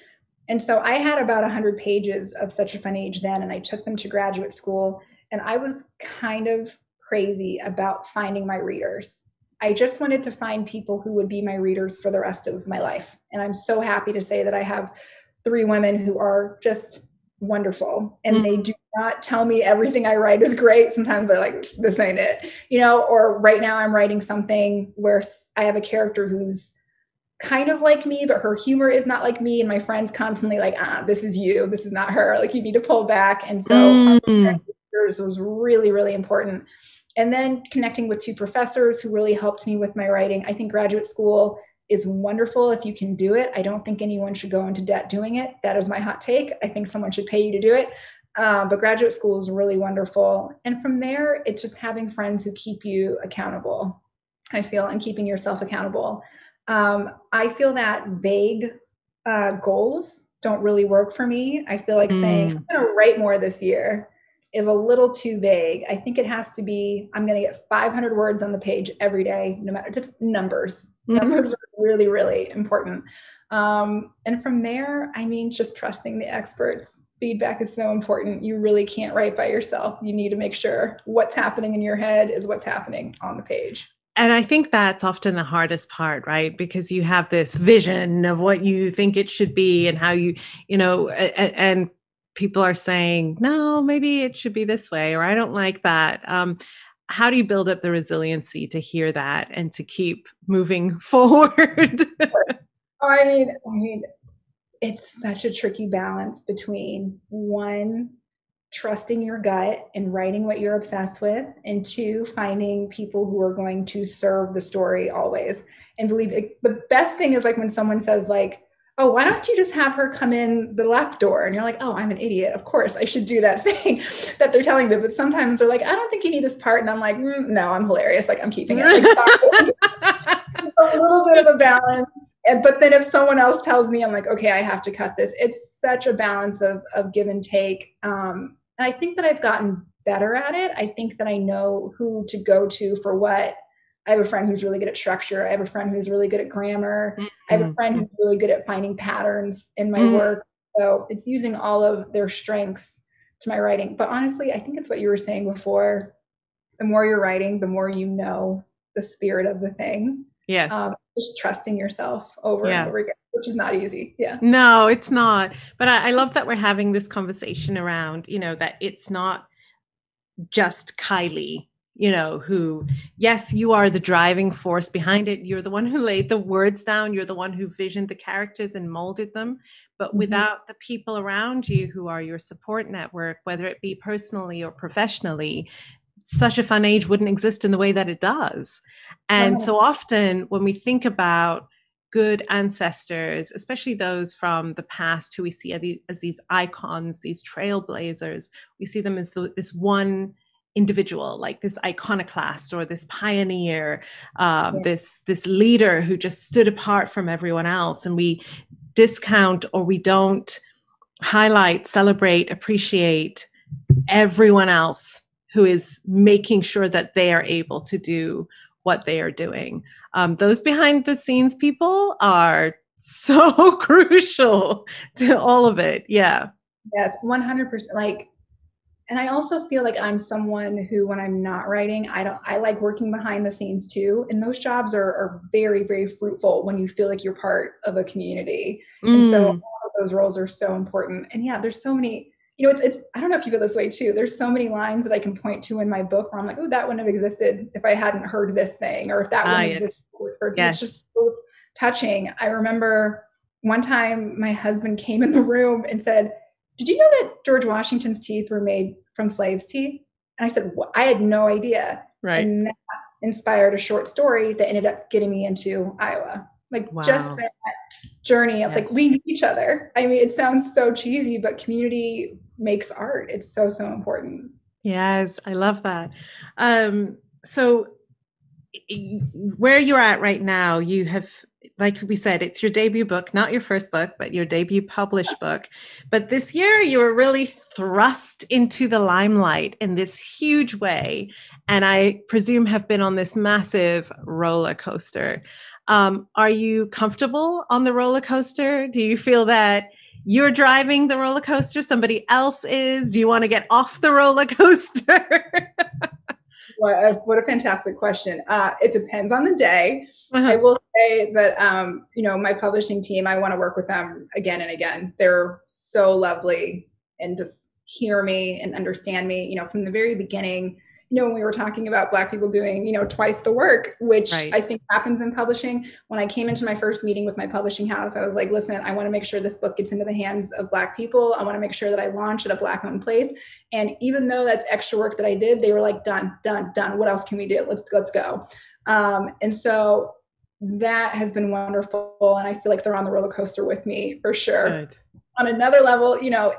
And so I had about 100 pages of Such a Fun Age then, and I took them to graduate school. And I was kind of crazy about finding my readers. I just wanted to find people who would be my readers for the rest of my life. And I'm so happy to say that I have three women who are just wonderful and mm-hmm. they do not tell me everything I write is great. Sometimes they're like, this ain't it, you know, or right now I'm writing something where I have a character who's kind of like me, but her humor is not like me. And my friends constantly like, ah, this is you, this is not her. Like you need to pull back. And so mm. was really, really important. And then connecting with two professors who really helped me with my writing. I think graduate school is wonderful if you can do it. I don't think anyone should go into debt doing it. That is my hot take. I think someone should pay you to do it. Um, but graduate school is really wonderful. And from there, it's just having friends who keep you accountable, I feel, and keeping yourself accountable. Um, I feel that vague uh, goals don't really work for me. I feel like mm. saying, I'm going to write more this year is a little too vague. I think it has to be I'm going to get 500 words on the page every day, no matter just numbers. Mm-hmm. Numbers are really, really important. Um, and from there, I mean, just trusting the experts. Feedback is so important. You really can't write by yourself. You need to make sure what's happening in your head is what's happening on the page. And I think that's often the hardest part, right? Because you have this vision of what you think it should be and how you, you know, and, and people are saying, no, maybe it should be this way, or I don't like that. Um, how do you build up the resiliency to hear that and to keep moving forward? I mean, I mean, it's such a tricky balance between one trusting your gut and writing what you're obsessed with and two finding people who are going to serve the story always and believe it, the best thing is like when someone says like oh why don't you just have her come in the left door? And you're like oh i'm an idiot. Of course i should do that thing that they're telling me. But sometimes they're like i don't think you need this part. And i'm like mm, no i'm hilarious. Like i'm keeping it. Like, a little bit of a balance. And but then if someone else tells me i'm like okay i have to cut this. It's such a balance of of give and take. Um and I think that I've gotten better at it. I think that I know who to go to for what. I have a friend who's really good at structure. I have a friend who's really good at grammar. Mm-hmm. I have a friend mm-hmm. who's really good at finding patterns in my mm-hmm. work. So it's using all of their strengths to my writing. But honestly, I think it's what you were saying before. The more you're writing, the more you know the spirit of the thing. Yes. Um, just trusting yourself over yeah. and over again which is not easy. Yeah. No, it's not. But I, I love that we're having this conversation around, you know, that it's not just Kiley you know, who, yes, you are the driving force behind it. You're the one who laid the words down. You're the one who visioned the characters and molded them. But mm-hmm. without the people around you who are your support network, whether it be personally or professionally, such a fun age wouldn't exist in the way that it does. And so often when we think about good ancestors, especially those from the past who we see as these, as these icons, these trailblazers. We see them as the, this one individual, like this iconoclast or this pioneer, um, yeah. this this leader who just stood apart from everyone else, and we discount or we don't highlight, celebrate, appreciate everyone else who is making sure that they are able to do what they are doing. Um, those behind the scenes people are so crucial to all of it. Yeah. Yes, 100%. Like, and I also feel like I'm someone who, when I'm not writing, I don't, I like working behind the scenes too. And those jobs are, are very, very fruitful when you feel like you're part of a community. Mm. And so mm. those roles are so important. And yeah, there's so many, you know, it's, it's, I don't know if you feel this way too. There's so many lines that I can point to in my book where I'm like, oh, that wouldn't have existed if I hadn't heard this thing, or if that wouldn't ah, yes. exist. Yes. It's just so touching. I remember one time my husband came in the room and said, did you know that George Washington's teeth were made from slaves' teeth? And I said, well, I had no idea. Right. And that inspired a short story that ended up getting me into Iowa. Like wow. just that journey of yes. like we need each other. I mean, it sounds so cheesy, but community makes art. It's so, so important. Yes, I love that. Um, so where you're at right now, you have, like we said, it's your debut book, not your first book, but your debut published book. But this year, you were really thrust into the limelight in this huge way. And I presume have been on this massive roller coaster. Um, are you comfortable on the roller coaster? Do you feel that you're driving the roller coaster? Somebody else is? Do you want to get off the roller coaster? What, what a fantastic question. Uh, it depends on the day. Uh-huh. I will say that, um, you know, my publishing team, I want to work with them again and again. They're so lovely and just hear me and understand me. You know, from the very beginning, you know, when we were talking about Black people doing, you know, twice the work, which right. I think happens in publishing. When I came into my first meeting with my publishing house, I was like, listen, I want to make sure this book gets into the hands of Black people. I want to make sure that I launch at a Black owned place. And even though that's extra work that I did, they were like, done, done, done. What else can we do? Let's let's go. Um, and so that has been wonderful. And I feel like they're on the roller coaster with me for sure. Good. On another level, you know,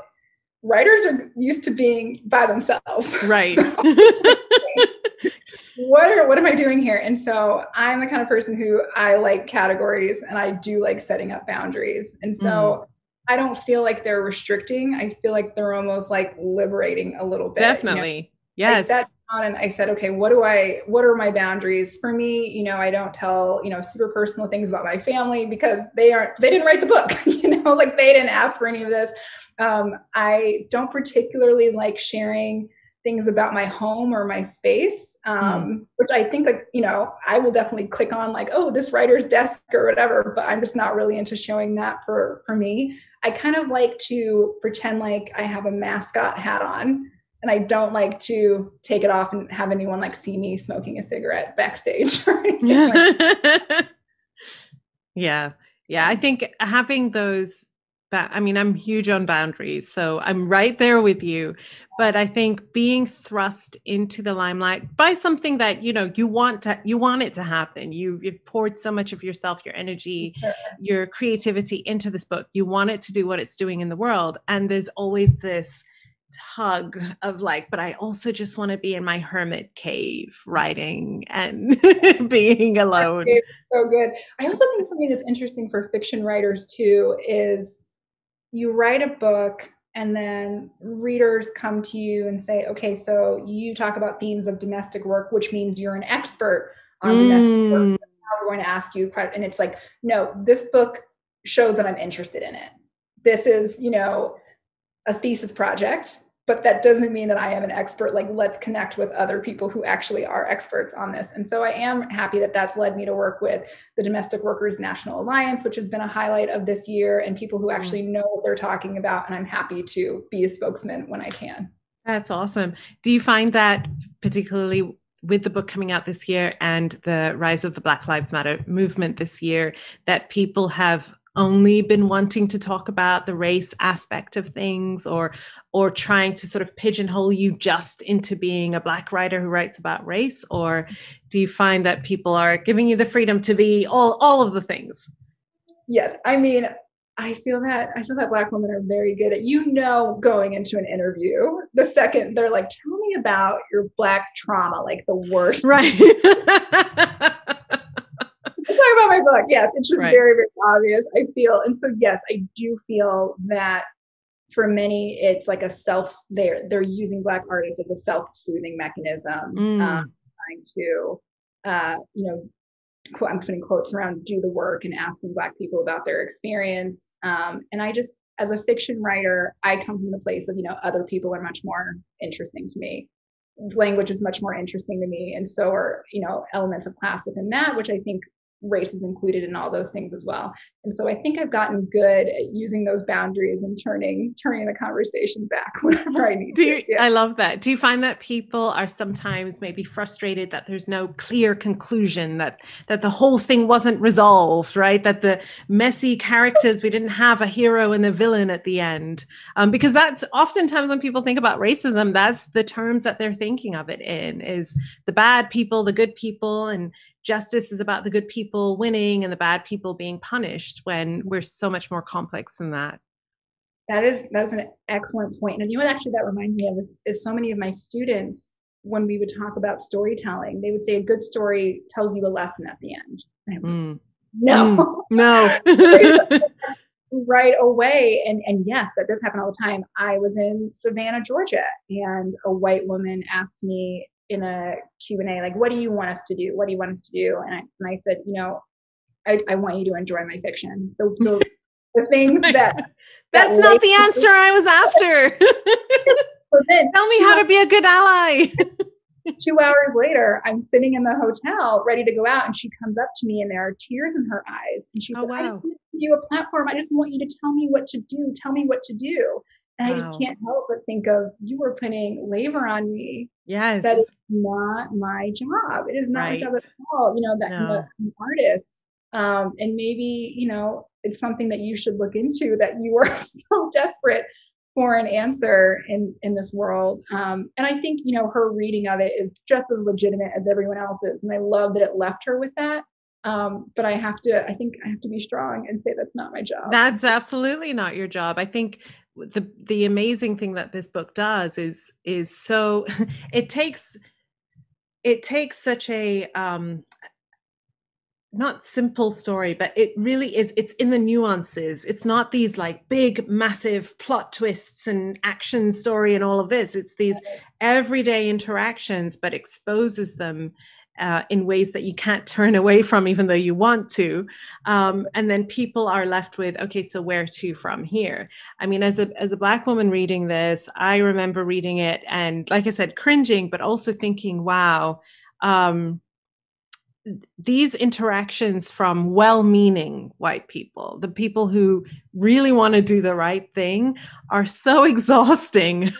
writers are used to being by themselves. Right. So, what are what am I doing here? And so I'm the kind of person who I like categories and I do like setting up boundaries. And so mm-hmm. I don't feel like they're restricting. I feel like they're almost like liberating a little bit. Definitely. You know? Yes. I sat down and I said, okay, what do I, what are my boundaries? For me, you know, I don't tell, you know, super personal things about my family because they aren't, they didn't write the book, you know, like they didn't ask for any of this. Um, I don't particularly like sharing things about my home or my space, um, mm. which I think like, you know, I will definitely click on like, oh, this writer's desk or whatever, but I'm just not really into showing that for, for me. I kind of like to pretend like I have a mascot hat on and I don't like to take it off and have anyone like see me smoking a cigarette backstage. yeah. yeah. Yeah. I think having those but I mean, I'm huge on boundaries, so I'm right there with you. But I think being thrust into the limelight by something that you know you want to, you want it to happen. You you've poured so much of yourself, your energy, your creativity into this book. You want it to do what it's doing in the world, and there's always this tug of like, but I also just want to be in my hermit cave writing and being alone. So good. I also think something that's interesting for fiction writers too is you write a book and then readers come to you and say, okay, so you talk about themes of domestic work, which means you're an expert on mm. domestic work. Mm. Now we're going to ask you, and it's like, no, this book shows that I'm interested in it. This is, you know, a thesis project but that doesn't mean that I am an expert. Like, let's connect with other people who actually are experts on this. And so I am happy that that's led me to work with the Domestic Workers National Alliance, which has been a highlight of this year, and people who mm. actually know what they're talking about. And I'm happy to be a spokesman when I can. That's awesome. Do you find that particularly with the book coming out this year and the rise of the Black Lives Matter movement this year, that people have only been wanting to talk about the race aspect of things or or trying to sort of pigeonhole you just into being a black writer who writes about race? Or do you find that people are giving you the freedom to be all all of the things? Yes. I mean i feel that i feel that black women are very good at you know going into an interview the second they're like tell me about your black trauma like the worst. Right. talk about my book. Yes, it's just right. very, very obvious. I feel, and so yes, I do feel that for many, it's like a self. They're they're using black artists as a self-soothing mechanism, mm. um, trying to, uh, you know, quote, I'm putting quotes around do the work and asking black people about their experience. Um, and I just, as a fiction writer, I come from the place of you know other people are much more interesting to me language is much more interesting to me and so are you know elements of class within that which i think race is included in all those things as well. And so I think I've gotten good at using those boundaries and turning turning the conversation back whenever I need Do you, to. Yeah. I love that. Do you find that people are sometimes maybe frustrated that there's no clear conclusion that that the whole thing wasn't resolved, right? That the messy characters we didn't have a hero and a villain at the end. Um, because that's oftentimes when people think about racism, that's the terms that they're thinking of it in is the bad people, the good people and justice is about the good people winning and the bad people being punished when we're so much more complex than that. That is that's an excellent point. And you know what actually that reminds me of is, is so many of my students when we would talk about storytelling they would say a good story tells you a lesson at the end. Mm. no. Mm. no. Right away. And and yes that does happen all the time. I was in savannah georgia and a white woman asked me in a Q&A, like, what do you want us to do? What do you want us to do? And I, and I said, you know, I, I want you to enjoy my fiction. The, the, the things that, that that's not the answer I was after. then, Tell me how to be a good ally. two hours later, I'm sitting in the hotel ready to go out, and she comes up to me, and there are tears in her eyes. And she oh, said, wow. I just want to give you a platform. I just want you to tell me what to do. Tell me what to do. And wow. I just can't help but think of you were putting labor on me. Yes. That is not my job. It is not right. my job at all. You know, that no. an artist. Um, and maybe, you know, it's something that you should look into that you are so desperate for an answer in in this world. Um, and I think, you know, her reading of it is just as legitimate as everyone else's. And I love that it left her with that. Um, but I have to, I think I have to be strong and say that's not my job. That's absolutely not your job. I think the the amazing thing that this book does is is so it takes it takes such a um not simple story, but it really is. It's in the nuances. It's not these like big, massive plot twists and action story and all of this. It's these everyday interactions, but exposes them uh, in ways that you can't turn away from, even though you want to. Um, and then people are left with, okay, so where to from here? I mean, as a as a black woman reading this, I remember reading it and, like I said, cringing, but also thinking, wow. Um, these interactions from well meaning white people, the people who really want to do the right thing, are so exhausting.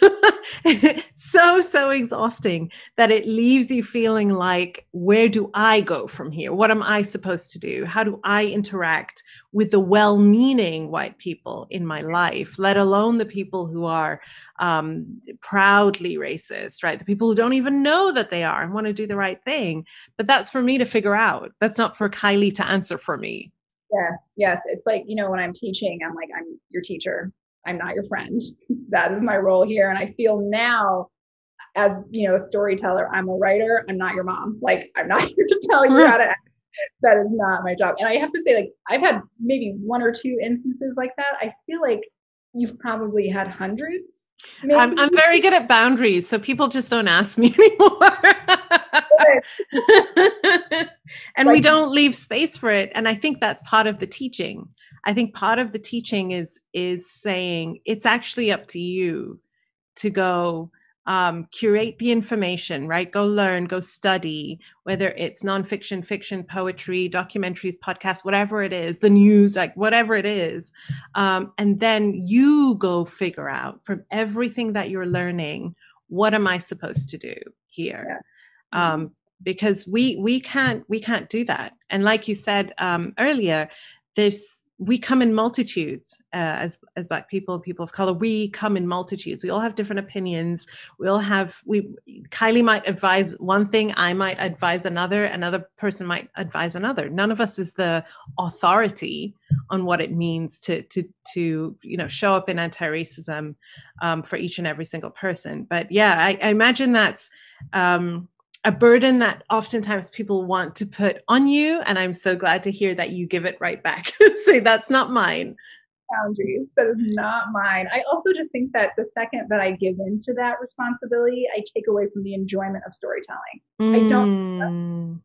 so, so exhausting that it leaves you feeling like, where do I go from here? What am I supposed to do? How do I interact with the well meaning white people in my life, let alone the people who are um, proudly racist, right? The people who don't even know that they are and want to do the right thing. But that's for me to figure out. That's not for Kiley to answer for me. Yes, yes. It's like, you know, when I'm teaching, I'm like, I'm your teacher. I'm not your friend. that is my role here. And I feel now as, you know, a storyteller, I'm a writer. I'm not your mom. Like, I'm not here to tell you how to act that is not my job. And I have to say, like, I've had maybe one or two instances like that. I feel like you've probably had hundreds. I'm, I'm very good at boundaries, so people just don't ask me anymore. and like, we don't leave space for it. And I think that's part of the teaching. I think part of the teaching is is saying it's actually up to you to go um, curate the information, right? Go learn, go study, whether it's nonfiction, fiction, poetry, documentaries, podcasts, whatever it is, the news, like whatever it is. Um, and then you go figure out from everything that you're learning, what am I supposed to do here? Yeah. Um, because we we can't we can't do that. And like you said um, earlier, this we come in multitudes uh, as as black people people of color we come in multitudes. We all have different opinions. We all have we Kiley might advise one thing i might advise another another person might advise another. None of us is the authority on what it means to to to you know show up in anti-racism um, for each and every single person. But yeah i, I imagine that's um, a burden that oftentimes people want to put on you. And I'm so glad to hear that you give it right back. Say, that's not mine. Boundaries. That is not mine. I also just think that the second that I give into that responsibility, I take away from the enjoyment of storytelling. Mm. I don't. Mm.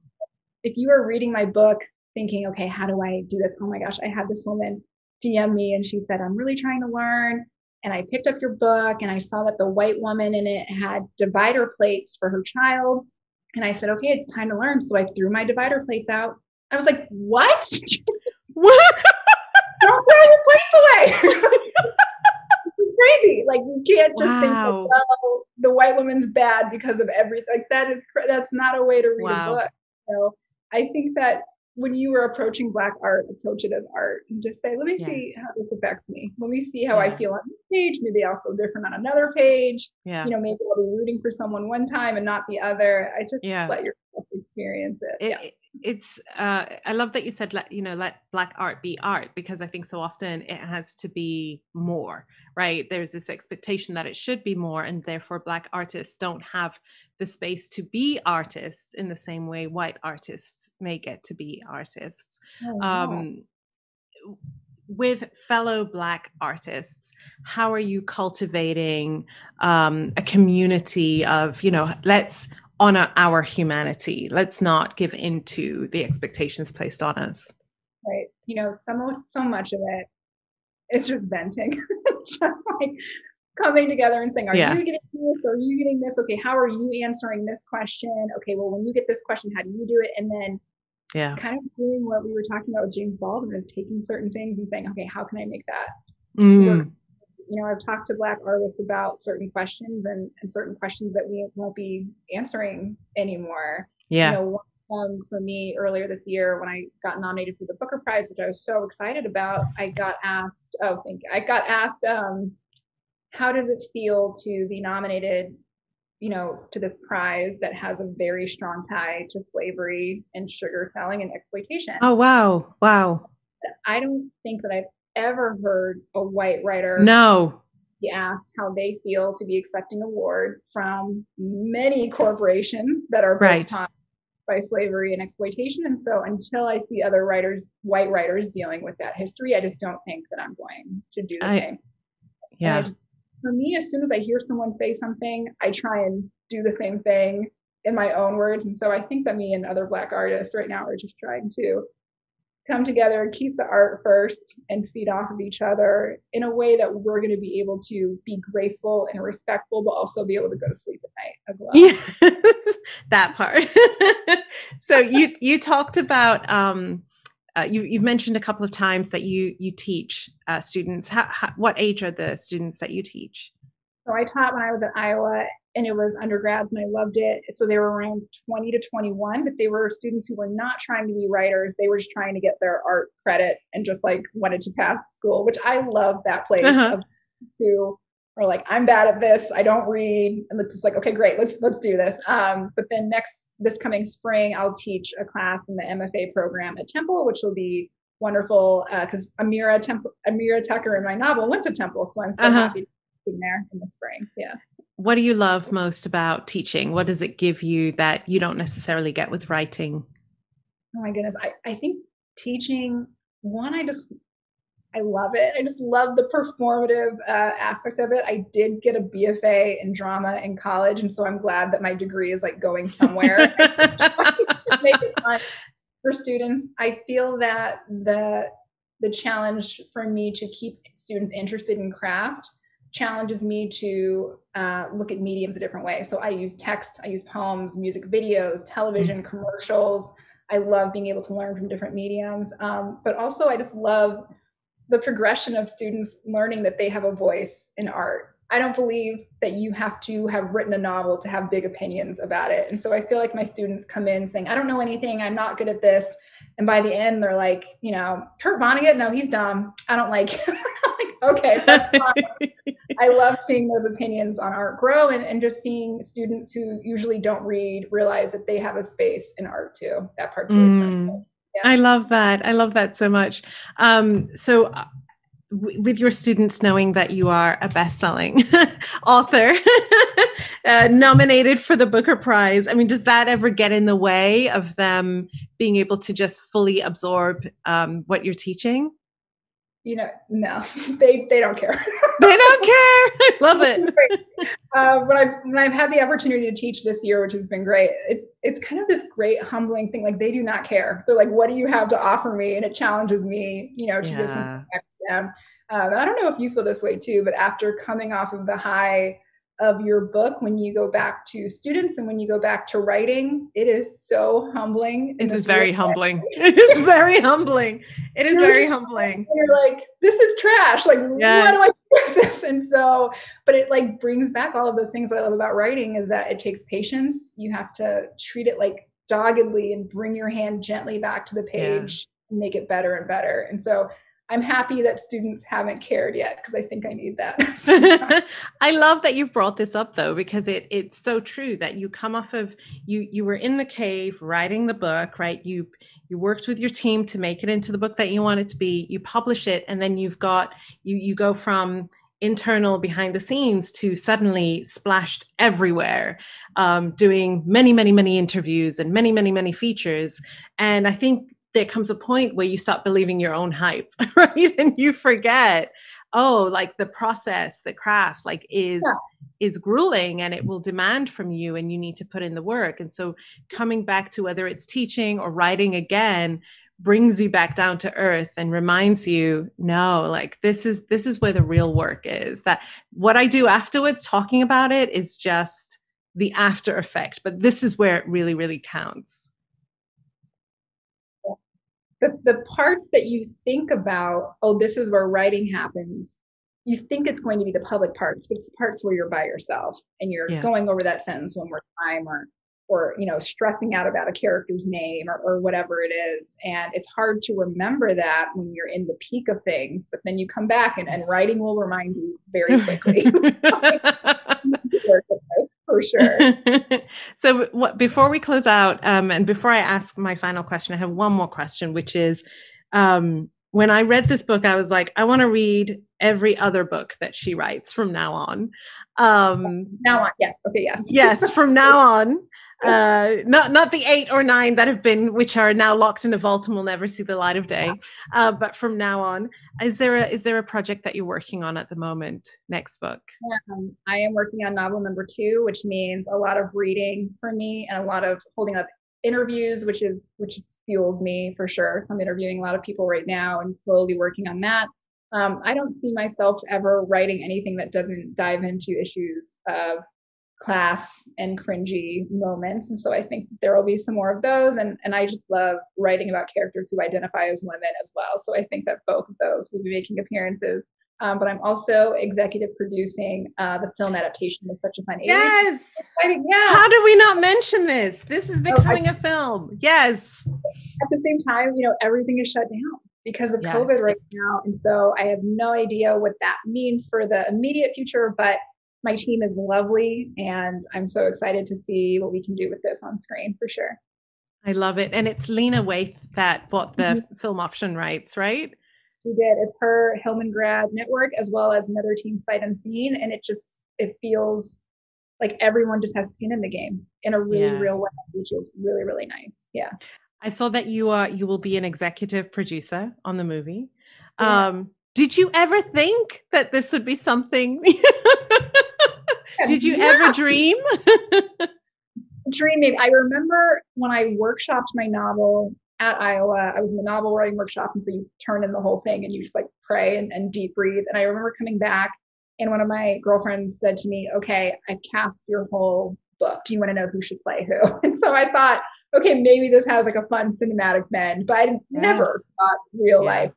If you are reading my book thinking, okay, how do I do this? Oh my gosh, I had this woman DM me and she said, I'm really trying to learn and I picked up your book and I saw that the white woman in it had divider plates for her child. And I said, okay, it's time to learn. So I threw my divider plates out. I was like, what? What? Don't throw your plates away. it's crazy. Like you can't just wow. think, oh, the white woman's bad because of everything. Like that is that's not a way to read wow. a book. So I think that when you were approaching black art, approach it as art and just say, let me yes. see how this affects me. Let me see how yeah. I feel on this page. Maybe I'll feel different on another page. Yeah. You know, maybe I'll be rooting for someone one time and not the other. I just yeah. let yourself experience it. it yeah. It's, uh, I love that you said, let, you know, let black art be art because I think so often it has to be more, right? There's this expectation that it should be more and therefore black artists don't have the space to be artists in the same way white artists may get to be artists. Oh, wow. um, with fellow Black artists, how are you cultivating um, a community of, you know, let's honor our humanity. Let's not give into the expectations placed on us. Right. You know, so, so much of it is just venting. just like, coming together and saying, Are yeah. you getting this? Are you getting this? Okay, how are you answering this question? Okay, well, when you get this question, how do you do it? And then yeah, kind of doing what we were talking about with James Baldwin is taking certain things and saying, Okay, how can I make that mm. work? You know, I've talked to black artists about certain questions and, and certain questions that we won't be answering anymore. Yeah. You know, um, for me earlier this year when I got nominated for the Booker Prize, which I was so excited about. I got asked, oh, thank you. I got asked, um, how does it feel to be nominated you know to this prize that has a very strong tie to slavery and sugar selling and exploitation oh wow wow i don't think that i've ever heard a white writer no be asked how they feel to be accepting award from many corporations that are right by slavery and exploitation. And so until I see other writers, white writers dealing with that history, I just don't think that I'm going to do the I, same. Yeah. Just, for me, as soon as I hear someone say something, I try and do the same thing in my own words. And so I think that me and other Black artists right now are just trying to come together, and keep the art first, and feed off of each other in a way that we're going to be able to be graceful and respectful, but also be able to go to sleep at night as well. Yes, that part. so you you talked about um, uh, you you've mentioned a couple of times that you you teach uh, students. How, how, what age are the students that you teach? So I taught when I was at Iowa, and it was undergrads, and I loved it. So they were around 20 to 21, but they were students who were not trying to be writers. They were just trying to get their art credit and just like wanted to pass school, which I love that place uh-huh. of who are like, I'm bad at this. I don't read, and it's just like, okay, great, let's let's do this. Um, but then next this coming spring, I'll teach a class in the MFA program at Temple, which will be wonderful because uh, Emira Temple, Emira Tucker in my novel went to Temple, so I'm so uh-huh. happy there in the spring. Yeah. What do you love most about teaching? What does it give you that you don't necessarily get with writing? Oh my goodness. I, I think teaching, one, I just, I love it. I just love the performative uh, aspect of it. I did get a BFA in drama in college. And so I'm glad that my degree is like going somewhere. make it fun for students. I feel that the, the challenge for me to keep students interested in craft challenges me to uh, look at mediums a different way. So I use text, I use poems, music videos, television, mm-hmm. commercials. I love being able to learn from different mediums. Um, but also, I just love the progression of students learning that they have a voice in art. I don't believe that you have to have written a novel to have big opinions about it. And so I feel like my students come in saying, I don't know anything, I'm not good at this. And by the end, they're like, you know, Kurt Vonnegut, no, he's dumb. I don't like him. okay, that's fine. I love seeing those opinions on art grow and, and just seeing students who usually don't read realize that they have a space in art too. That part too mm, I love that. I love that so much. Um, so, uh, w- with your students knowing that you are a best-selling author, uh, nominated for the Booker Prize, I mean, does that ever get in the way of them being able to just fully absorb um, what you're teaching? You know, no, they they don't care. they don't care. I love it. Uh, when I when I've had the opportunity to teach this year, which has been great, it's it's kind of this great humbling thing. Like they do not care. They're like, "What do you have to offer me?" And it challenges me, you know, to yeah. something them. Um, and I don't know if you feel this way too, but after coming off of the high of your book when you go back to students and when you go back to writing. It is so humbling it is very humbling. It is very humbling. It is very humbling. you're like this is trash. Like yeah. what do i do with this? And so but it like brings back all of those things i love about writing is that it takes patience. You have to treat it like doggedly and bring your hand gently back to the page yeah. and make it better and better. And so I'm happy that students haven't cared yet because I think I need that. I love that you brought this up though because it it's so true that you come off of you you were in the cave writing the book, right? You you worked with your team to make it into the book that you want it to be. You publish it and then you've got you you go from internal behind the scenes to suddenly splashed everywhere um, doing many many many interviews and many many many features and i think there comes a point where you start believing your own hype, right? And you forget, oh, like the process, the craft, like is yeah. is grueling and it will demand from you and you need to put in the work. And so coming back to whether it's teaching or writing again brings you back down to earth and reminds you no like this is this is where the real work is that what i do afterwards talking about it is just the after effect but this is where it really really counts the, the parts that you think about, oh, this is where writing happens, you think it's going to be the public parts, but it's parts where you're by yourself and you're yeah. going over that sentence one more time or or you know stressing out about a character's name or, or whatever it is. And it's hard to remember that when you're in the peak of things but then you come back and, and writing will remind you very quickly for sure. so, what, before we close out, um, and before I ask my final question, I have one more question, which is, um, when I read this book, I was like, I want to read every other book that she writes from now on. Um, now on, yes, okay, yes, yes, from now on. Uh, not not the eight or nine that have been, which are now locked in a vault and will never see the light of day. Uh, but from now on, is there a is there a project that you're working on at the moment? Next book. Um, I am working on novel number two, which means a lot of reading for me and a lot of holding up interviews, which is which is, fuels me for sure. So I'm interviewing a lot of people right now and slowly working on that. Um, I don't see myself ever writing anything that doesn't dive into issues of class and cringy moments. And so I think there will be some more of those. And and I just love writing about characters who identify as women as well. So I think that both of those will be making appearances um, but I'm also executive producing uh, the film adaptation of Such a Fun Age. Yes. Yeah. How do we not mention this? This is becoming oh, I, a film. Yes. At the same time, you know, everything is shut down because of yes. COVID right now. And so I have no idea what that means for the immediate future, but my team is lovely and I'm so excited to see what we can do with this on screen for sure. I love it. And it's Lena Waithe that bought the mm-hmm. film option rights, right? She did. It's her Hillman Grad network as well as another team sight unseen, and it just it feels like everyone just has skin in the game in a really yeah. real way, which is really really nice. Yeah. I saw that you are you will be an executive producer on the movie. Yeah. Um, did you ever think that this would be something? did you yeah. ever dream? Dreaming. I remember when I workshopped my novel at Iowa. I was in the novel writing workshop, and so you turn in the whole thing and you just like pray and, and deep breathe. And I remember coming back, and one of my girlfriends said to me, "Okay, I've cast your whole book. Do you want to know who should play who?" And so I thought, okay, maybe this has like a fun cinematic bend, but I yes. never thought real yeah. life.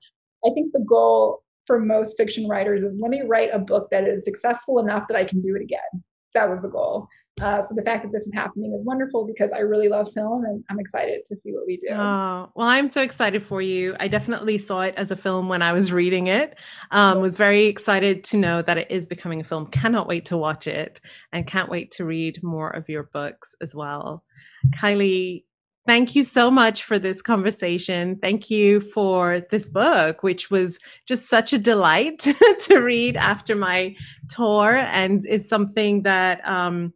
I think the goal for most fiction writers is let me write a book that is successful enough that I can do it again. That was the goal. Uh, so the fact that this is happening is wonderful because I really love film and I'm excited to see what we do. Oh, well, I'm so excited for you. I definitely saw it as a film when I was reading it. Um, was very excited to know that it is becoming a film. Cannot wait to watch it and can't wait to read more of your books as well. Kiley, thank you so much for this conversation. Thank you for this book, which was just such a delight to read after my tour and is something that um,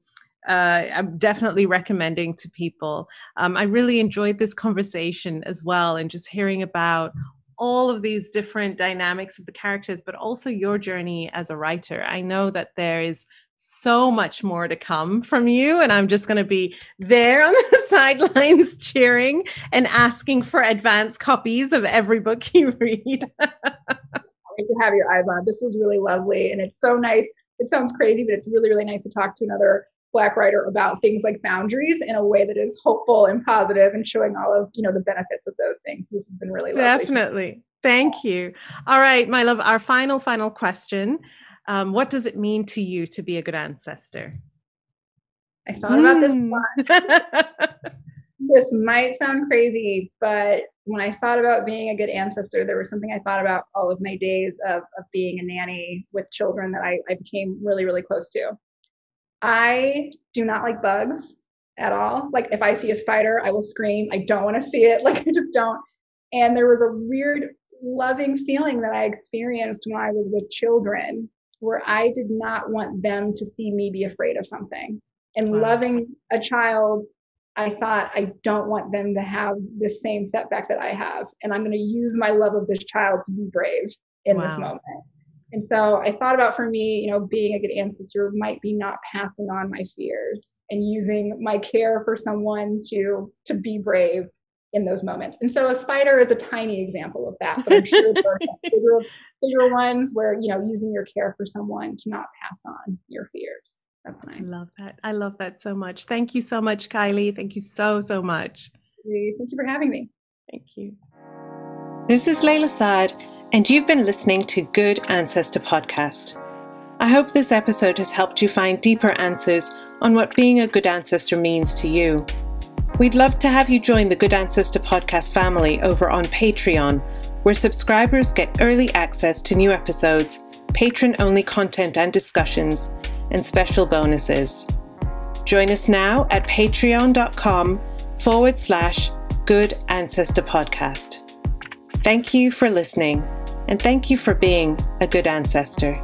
uh, I'm definitely recommending to people. Um, I really enjoyed this conversation as well, and just hearing about all of these different dynamics of the characters, but also your journey as a writer. I know that there is so much more to come from you, and I'm just going to be there on the sidelines cheering and asking for advance copies of every book you read. to have your eyes on. This was really lovely, and it's so nice. It sounds crazy, but it's really, really nice to talk to another black writer about things like boundaries in a way that is hopeful and positive and showing all of you know the benefits of those things this has been really definitely thank you all right my love our final final question um, what does it mean to you to be a good ancestor i thought mm. about this hmm. this might sound crazy but when i thought about being a good ancestor there was something i thought about all of my days of, of being a nanny with children that I, I became really really close to I do not like bugs at all. Like if I see a spider, I will scream. I don't want to see it. Like I just don't. And there was a weird loving feeling that I experienced when I was with children where I did not want them to see me be afraid of something. And wow. loving a child, I thought I don't want them to have the same setback that I have. And I'm going to use my love of this child to be brave in wow. this moment. And so I thought about for me, you know, being a good ancestor might be not passing on my fears and using my care for someone to to be brave in those moments. And so a spider is a tiny example of that, but I'm sure there are bigger, bigger ones where, you know, using your care for someone to not pass on your fears. That's mine. I love that. I love that so much. Thank you so much, Kiley. Thank you so, so much. Thank you for having me. Thank you. This is Layla Saad and you've been listening to Good Ancestor Podcast. I hope this episode has helped you find deeper answers on what being a good ancestor means to you. We'd love to have you join the Good Ancestor Podcast family over on Patreon, where subscribers get early access to new episodes, patron only content and discussions, and special bonuses. Join us now at patreon.com forward slash good ancestor podcast. Thank you for listening, and thank you for being a good ancestor.